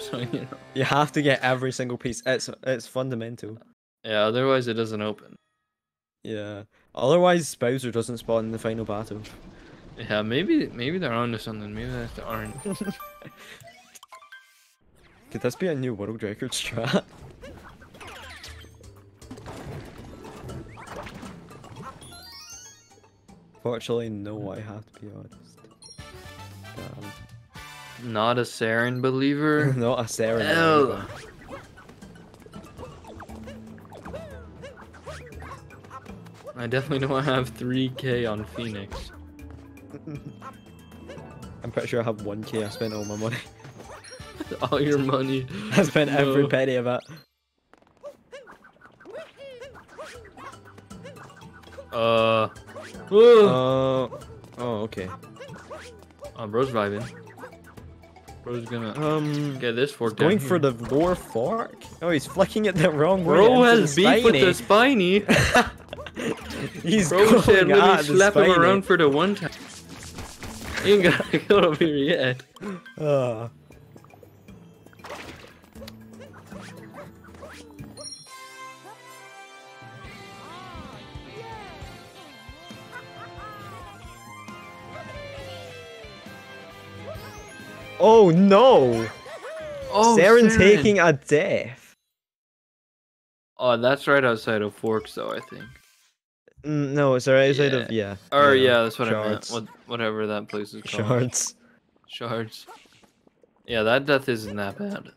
<laughs> So you know. You have to get every single piece. It's it's fundamental. Yeah, otherwise it doesn't open. Yeah. Otherwise, Bowser doesn't spawn in the final battle. Yeah, maybe maybe they're onto something. Maybe they aren't. <laughs> Could this be a new world record strat? <laughs> Fortunately, no, I have to be honest. Not a Saren believer. <laughs> Not a Sarah. Hell. I definitely don't have 3k on Phoenix. <laughs> I'm pretty sure I have 1k. I spent all my money. <laughs> All your money. I spent every penny of it. Uh. Oh, Oh. oh, okay. oh, bro's vibing. Bro's gonna Um, get this fork going for the lower fork. Oh, he's flicking it the wrong way. Bro has beef with the spiny. spiny. <laughs> <laughs> He's Bro said going let me the slap him around for the one time. <laughs> He ain't gotta get over here yet. Ah. Oh no! Oh, Saren Saren. taking a death. Oh, that's right outside of Forks, though. I think. Mm, no, it's alright outside of Yeah. yeah. Or yeah, that's what shards. I meant. What, whatever that place is called. Shards. Shards. Yeah, that death isn't that bad.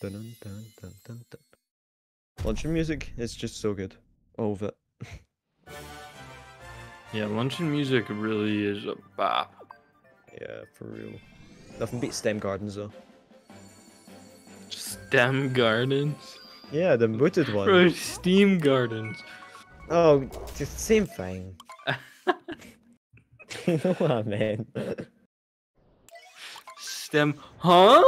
Dun, dun, dun, Luncheon music is just so good. All of it. <laughs> Yeah, luncheon music really is a bop. Yeah, for real. Nothing beats STEM Gardens though. Stem gardens. Yeah, the muted one. Bro, steam gardens. Oh, the same thing. <laughs> <laughs> you know what I meant. Stem. Huh?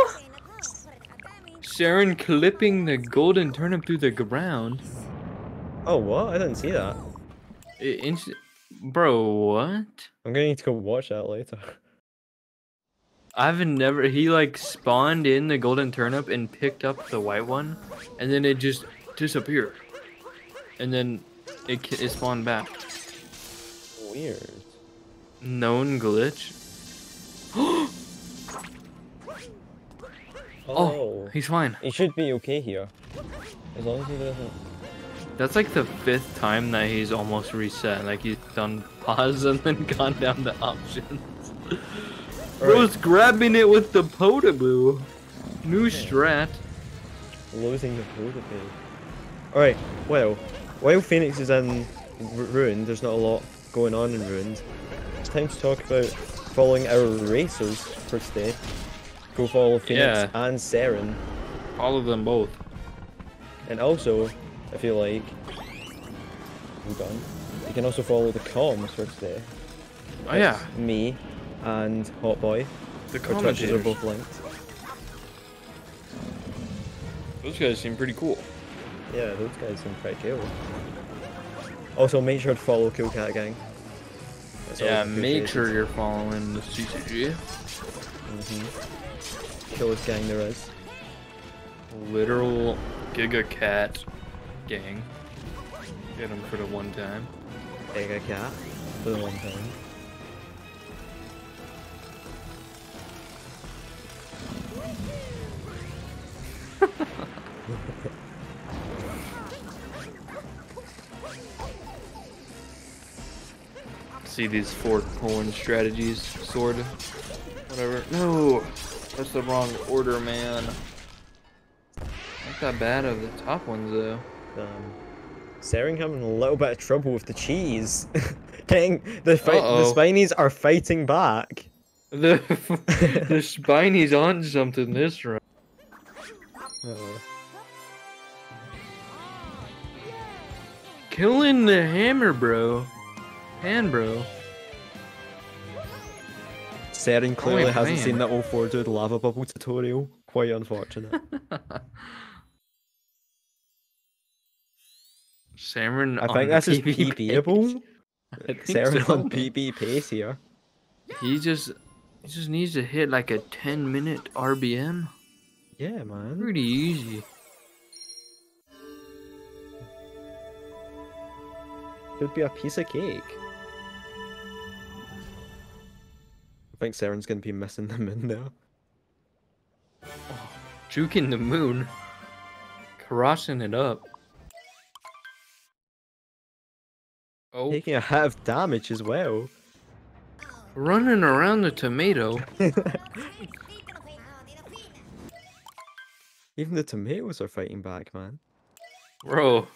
Saren clipping the golden turnip through the ground. Oh, what? I didn't see that. I- inst- Bro, what? I'm gonna need to go watch that later. I've never. He like spawned in the golden turnip and picked up the white one, and then it just disappeared. And then it, it spawned back. Weird. Known glitch. <gasps> <gasps> Oh, oh. He's fine. He should be okay here. As long as he doesn't. That's like the fifth time that he's almost reset. Like he's done pause and then <laughs> gone down the options. Bro's grabbing it with the Podoboo. New strat. Losing the protocol. Alright, well, while Phoenix is in Ru- Ruined, there's not a lot going on in Ruined. It's time to talk about following our racers for today. Go follow Phoenix Yeah. and Seren. Follow them both. And also, if you like, hold on, you can also follow the comms for today. Oh yeah, It's Me and HawtBoi. the Our Twitches are both linked. Those guys seem pretty cool. Yeah, those guys seem pretty cool. Also, make sure to follow Cool Cat Gang. That's Yeah, make sure you're following the CCG. Mm-hmm. Coolest gang there is. Literal Giga Cat gang. Get him for the one time. Egg a cat for the one time. See these four pulling strategies, sword, whatever. No, that's the wrong order, man. Not that bad of the top ones though. Um, Seren having a little bit of trouble with the cheese. <laughs> Getting the fight, the Uh-oh. Spinies are fighting back. <laughs> The the Spinies on something this round. Uh-oh. Killing the hammer, bro. Hand, bro. Seren clearly Oh, hasn't seen that 04 dude lava bubble tutorial. Quite unfortunate. <laughs> Saren I on think this is PB PBable. Seren so. on PB pace here. He just he just needs to hit like a 10 minute RBM. Yeah, man. Pretty easy. Could be a piece of cake. I think Seren's gonna be missing the moon there. Juking the moon. Crossing it up. Oh, Taking a of damage as well. running around the tomato. <laughs> Even the tomatoes are fighting back, man. Bro,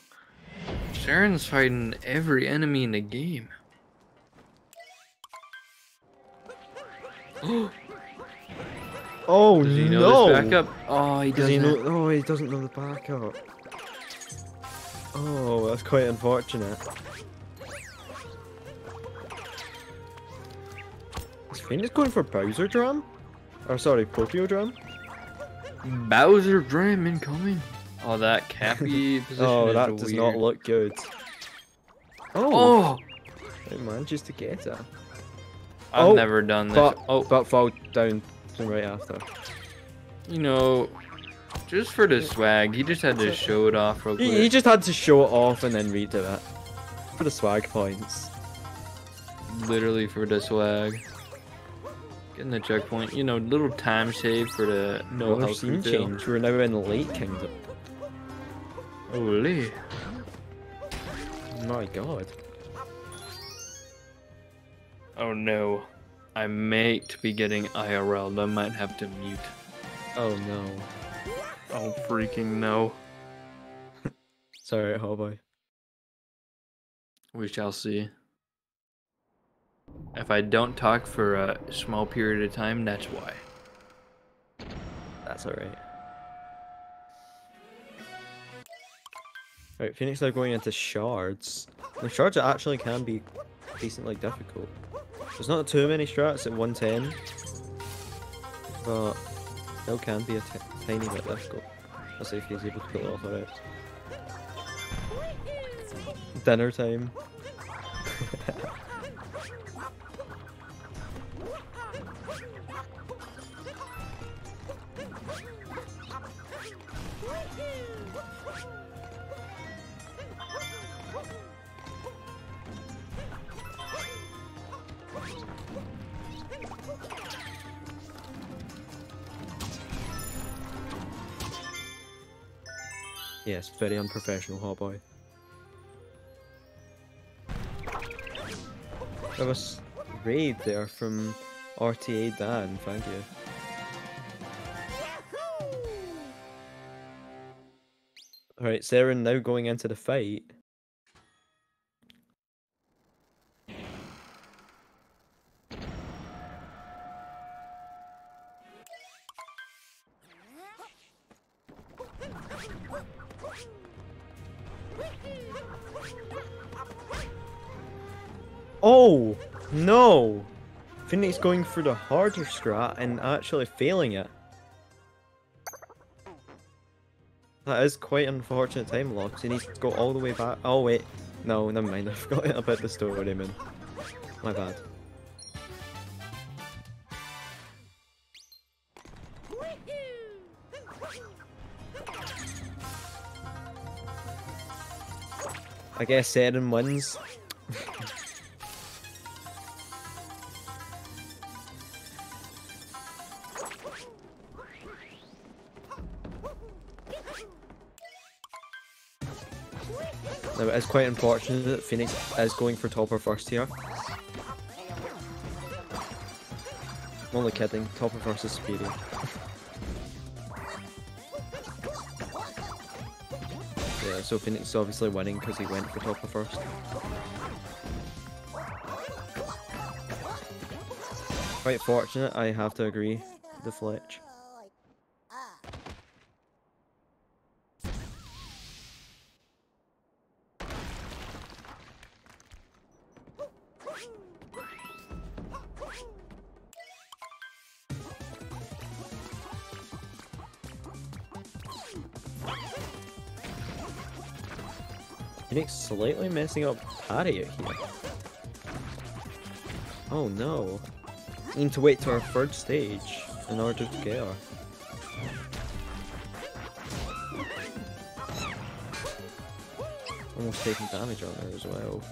Sharon's fighting every enemy in the game. <gasps> Oh he no! backup? Oh, he Does doesn't. he know? Oh, he doesn't know the backup. Oh, that's quite unfortunate. Is Phoenix going for Bowser Drum? Or sorry, Popio Drum? Bowser Dram incoming. Oh, that cappy <laughs> position Oh, that does not look good. Oh, Oh, it manages to get it. I've Oh, never done this. But, oh, but fall down right after. you know, just for the swag, he just had to show it off real quick. He, he just had to show it off and then redo it. For the swag points. Literally for the swag. Getting the checkpoint, you know, little time save for the no health scene change. We're now in the Lake Kingdom. Holy. My god. Oh no. I might be getting IRL. I might have to mute. Oh no. Oh freaking no. <laughs> Sorry, HawtBoi. We shall see. If I don't talk for a small period of time, that's why. That's alright. Alright, Phoenix are going into shards. The shards actually can be decently difficult. There's not too many strats at 110, but still can be a tiny bit difficult. Let's see if he's able to pull it off alright. Dinner time. <laughs> Yes, very unprofessional, HawtBoi. There was raid there from RTA Dan, thank you. Alright, Seren now going into the fight. Going for the harder strat and actually failing it. That is quite unfortunate time loss. He needs to go all the way back. Oh wait, no, never mind. <laughs> I forgot about the story, man. My bad. I guess Seren wins. <laughs> Now it is quite unfortunate that Phoenix is going for topper first here. I'm only kidding, topper first is. Yeah, so Phoenix is obviously winning because he went for Topper first. Quite fortunate, I have to agree, the Fletch. Slightly messing up Harriet here. Oh no. Need to wait to our third stage in order to get her. Almost taking damage on her as well.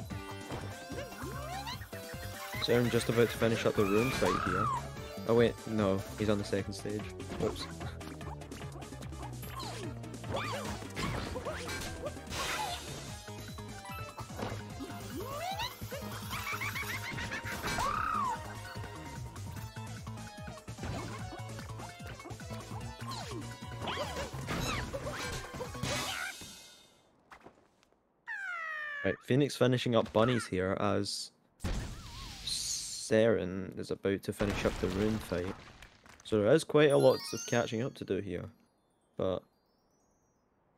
So I'm just about to finish up the rune fight here. Oh wait, no, he's on the second stage. Whoops. Phoenix finishing up bunnies here as Seren is about to finish up the rune fight. So there is quite a lot of catching up to do here. But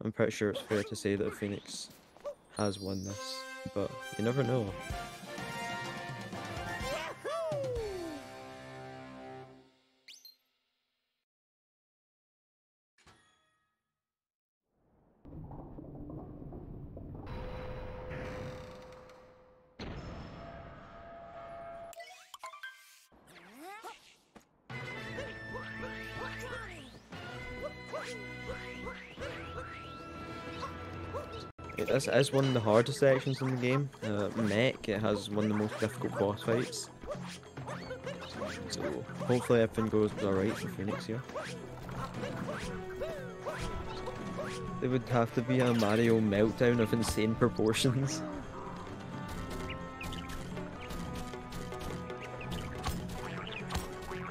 I'm pretty sure it's fair to say that Phoenix has won this. But you never know. This is one of the hardest sections in the game. Uh, Mech, it has one of the most difficult boss fights. So hopefully everything goes alright for Phoenix here. It would have to be a Mario meltdown of insane proportions.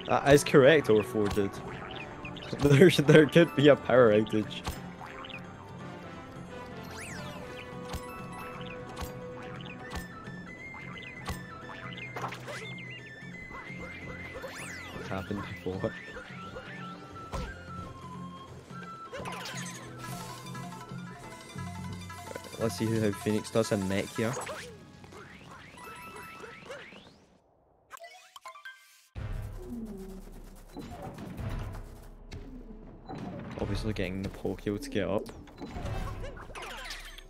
That <laughs> is correct, Orforged. <laughs> There, there could be a power outage. See how Phoenix does in mech here. Obviously getting the Pokio to get up.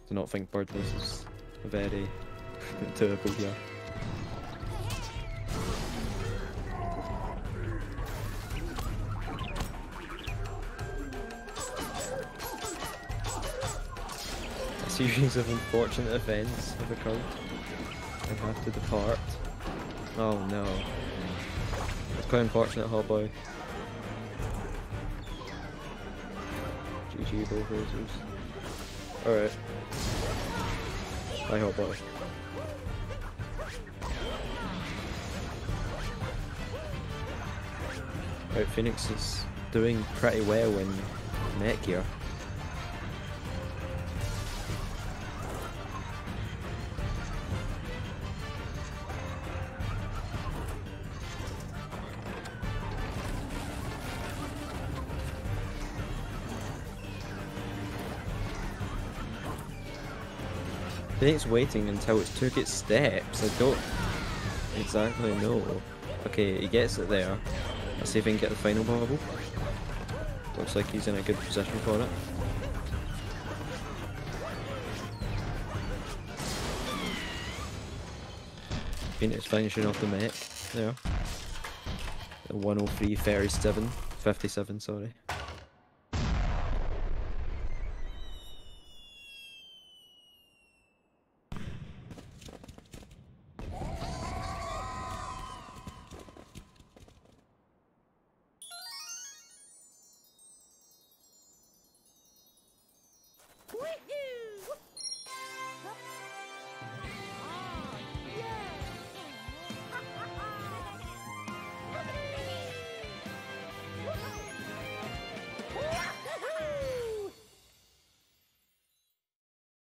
Do not think Birdless is very <laughs> doable here. Series of unfortunate events have occurred. I have to depart. Oh no. It's quite unfortunate, HawtBoi. GG, both. Alright. Bye, HawtBoi. Right, Phoenix is doing pretty well in mech here. Phoenix waiting until it took its steps. I don't exactly know. Okay, he gets it there. Let's see if he can get the final bubble. Looks like he's in a good position for it. Phoenix finishing off the mech there. The 103 37, 57, sorry.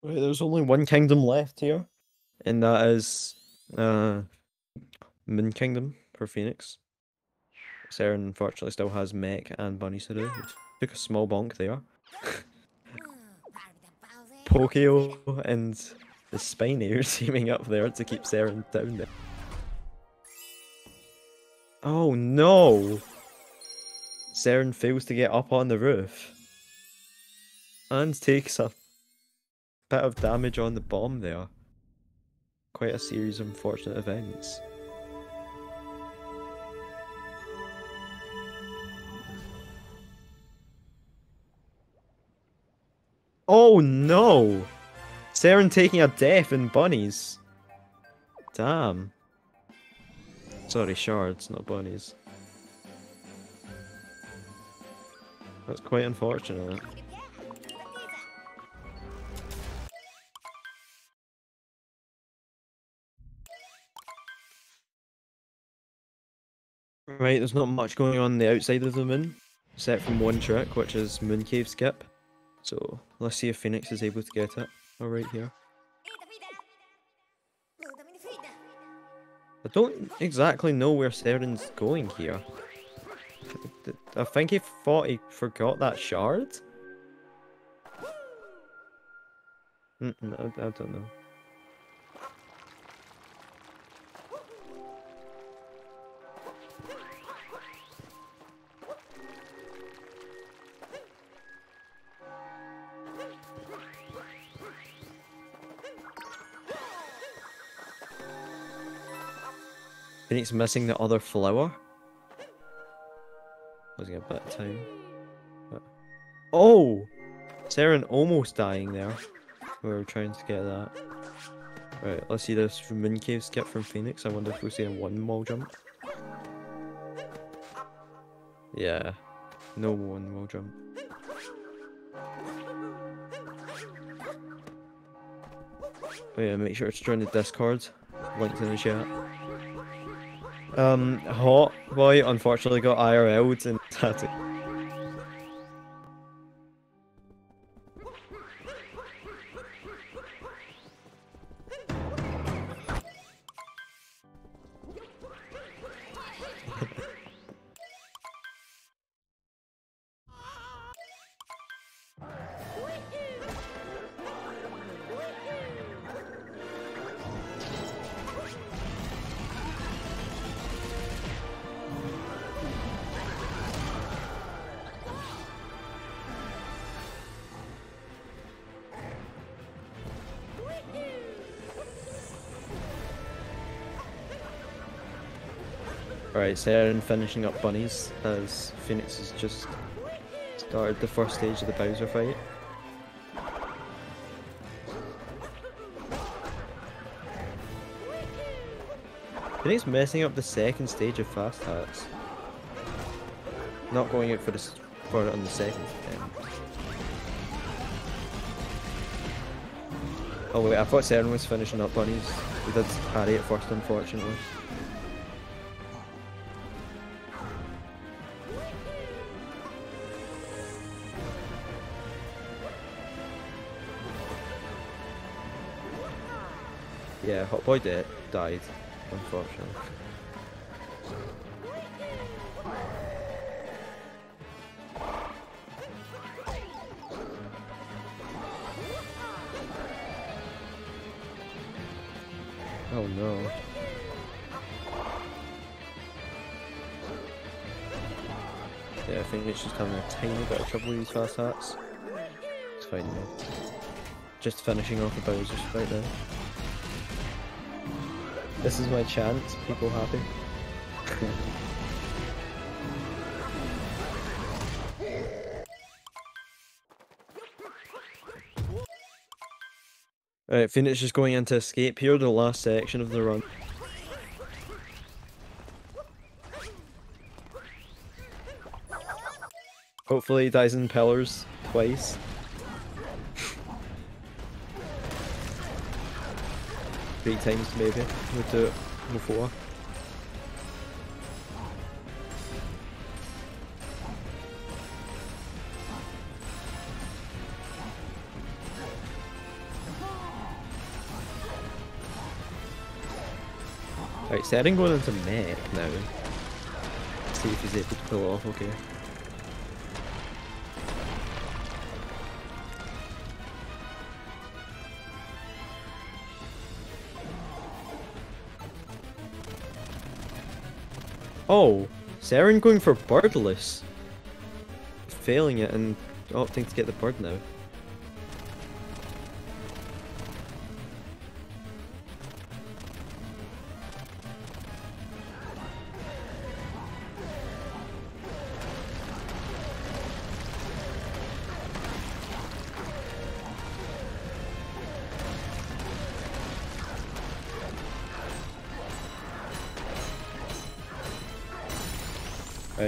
Right, there's only one kingdom left here, and that is uh, Moon Kingdom for Phoenix. Seren unfortunately still has Mech and Bunny to do. Took a small bonk there. <laughs> Pokio and the Spiny are <laughs> teaming up there to keep Seren down there. Oh no! Seren fails to get up on the roof. And takes a bit of damage on the bomb there. Quite a series of unfortunate events. Oh no! Seren taking a death in bunnies. Damn. Sorry, shards, not bunnies. That's quite unfortunate. Right, there's not much going on, the outside of the moon, except from one trick, which is Moon Cave Skip. So, let's see if Phoenix is able to get it. Alright here. I don't exactly know where Seren's going here. I think he thought he forgot that shard? Mm -mm, I don't know. Phoenix missing the other flower. Losing a bit of time. But... Oh! Seren almost dying there. We were trying to get that. Right, let's see this from Moon Cave skip from Phoenix. I wonder if we'll see a one wall jump. Yeah, no one wall jump. Oh yeah, make sure to join the Discord. Linked in the chat. Um, Hot Boy unfortunately got IRL'd and had to... Alright, Seren finishing up bunnies as Phoenix has just started the first stage of the Bowser fight. Phoenix messing up the second stage of Fast Hats. Not going out for the for it on the second. Oh wait, I thought Seren was finishing up bunnies. He did parry it first, unfortunately. HawtBoi did, died, unfortunately. Oh no. Yeah, I think it's just having a tiny bit of trouble with these fast hats. It's fine though. Just finishing off the Bowser's fight there. This is my chance, people happy. <laughs> Alright, Phoenix is going into escape here, the last section of the run. Hopefully he dies in pillars twice. three times maybe. We'll do it before. Right, Seren going into mech now. See if he's able to pull off, okay. Oh, Seren going for birdless. Failing it and opting to get the bird now.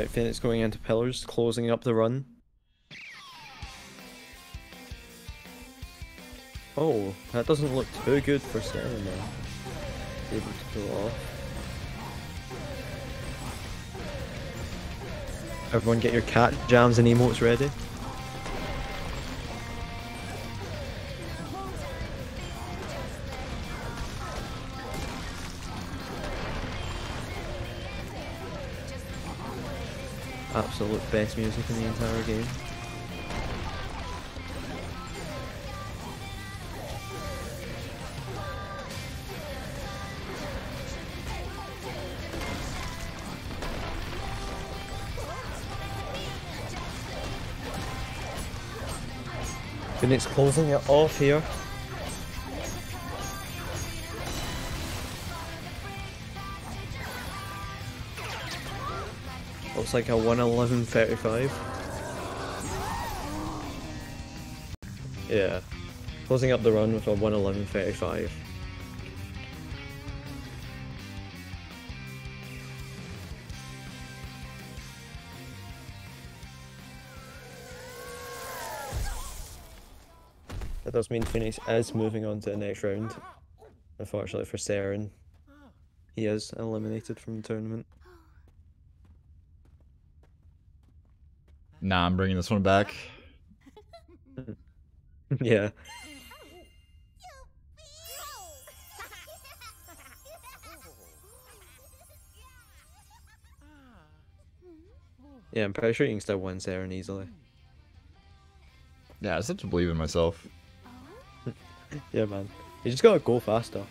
Right, Phoenix going into pillars, closing up the run. Oh, that doesn't look too good for now. Able to pull off. Everyone get your cat jams and emotes ready. Absolute best music in the entire game. Phoenix closing it off here. Looks like a 111.35. Yeah. Closing up the run with a 111.35. That does mean Phoenix is moving on to the next round. Unfortunately for Seren, he is eliminated from the tournament. Nah, I'm bringing this one back. <laughs> yeah. Yeah, I'm pretty sure you can still win Seren easily. Yeah, I just have to believe in myself. <laughs> Yeah, man. You just gotta go faster.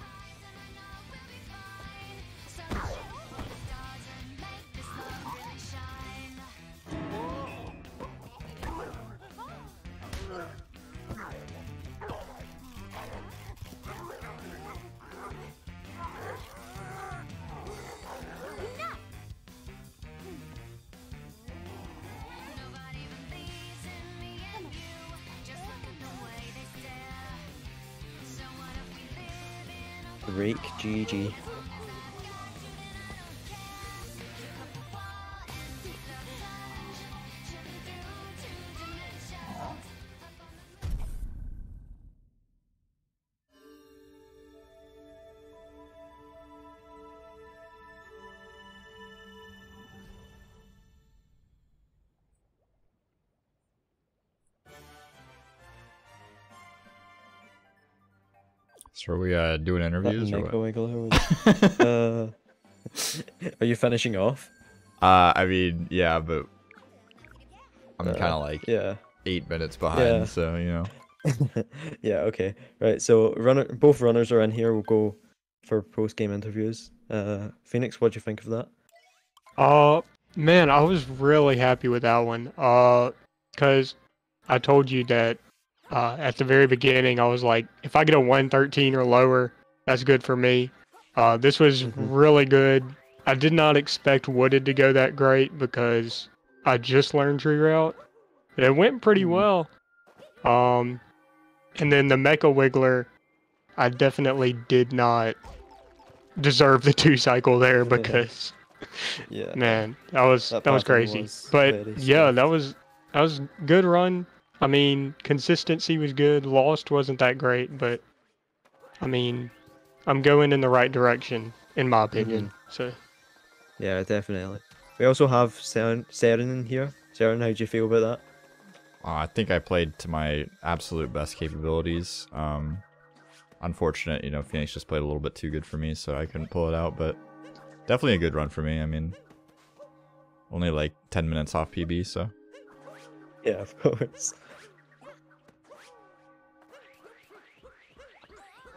So are we uh, doing interviews or what? Uh, <laughs> are you finishing off? Uh, I mean, yeah, but I'm Uh, kind of like Yeah. eight minutes behind, Yeah. so you know. <laughs> yeah, okay. Right, so runner both runners are in here. We'll go for post game interviews. Uh Phoenix, what do you think of that? Uh, man, I was really happy with that one. Uh, cause I told you that uh, at the very beginning, I was like, if I get a 113 or lower, that's good for me. Uh, this was Mhm. really good. I did not expect Wooded to go that great because I just learned Tree Route, but it went pretty Mhm. well. Um, and then the Mecha Wiggler, I definitely did not deserve the <laughs> two cycle there because Yeah. Man, that was That that, was crazy. was but yeah, that was that was good run. I mean, consistency was good. Lost wasn't that great, but I mean, I'm going in the right direction in my opinion. Mm-hmm. So Yeah, definitely. We also have Seren, Seren in here. Seren, how do you feel about that? Uh, I think I played to my absolute best capabilities. Um, unfortunate, you know, Phoenix just played a little bit too good for me, so I couldn't pull it out. But definitely a good run for me. I mean, only like 10 minutes off PB, so. Yeah, of course.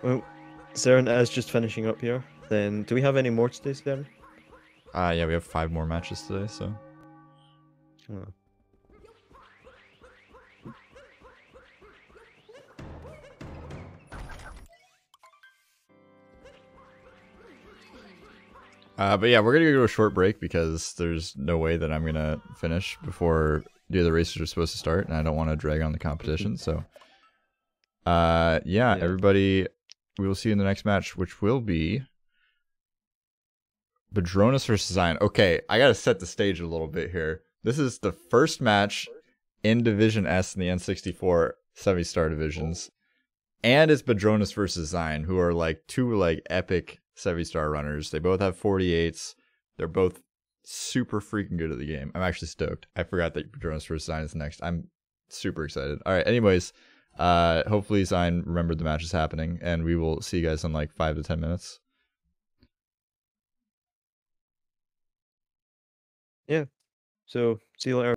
Well, Seren is just finishing up here. Then, do we have any more today, Saren? Uh, yeah, we have five more matches today, so. Oh. Uh, but yeah, we're gonna go to a short break because there's no way that I'm gonna finish before the other races are supposed to start, and I don't want to drag on the competition. So, uh, yeah, Yeah. everybody, we will see you in the next match, which will be Badronis versus Zion. Okay, I gotta set the stage a little bit here. This is the first match in Division S in the N64 semi star divisions, and it's Badronis versus Zion, who are like two like epic Sevi Star runners. They both have 48s. They're both super freaking good at the game. I'm actually stoked. I forgot that Padronos versus Zion is next. I'm super excited. All right. Anyways, uh, hopefully Zion remembered the match is happening, and we will see you guys in like five to ten minutes. Yeah. So, see you later.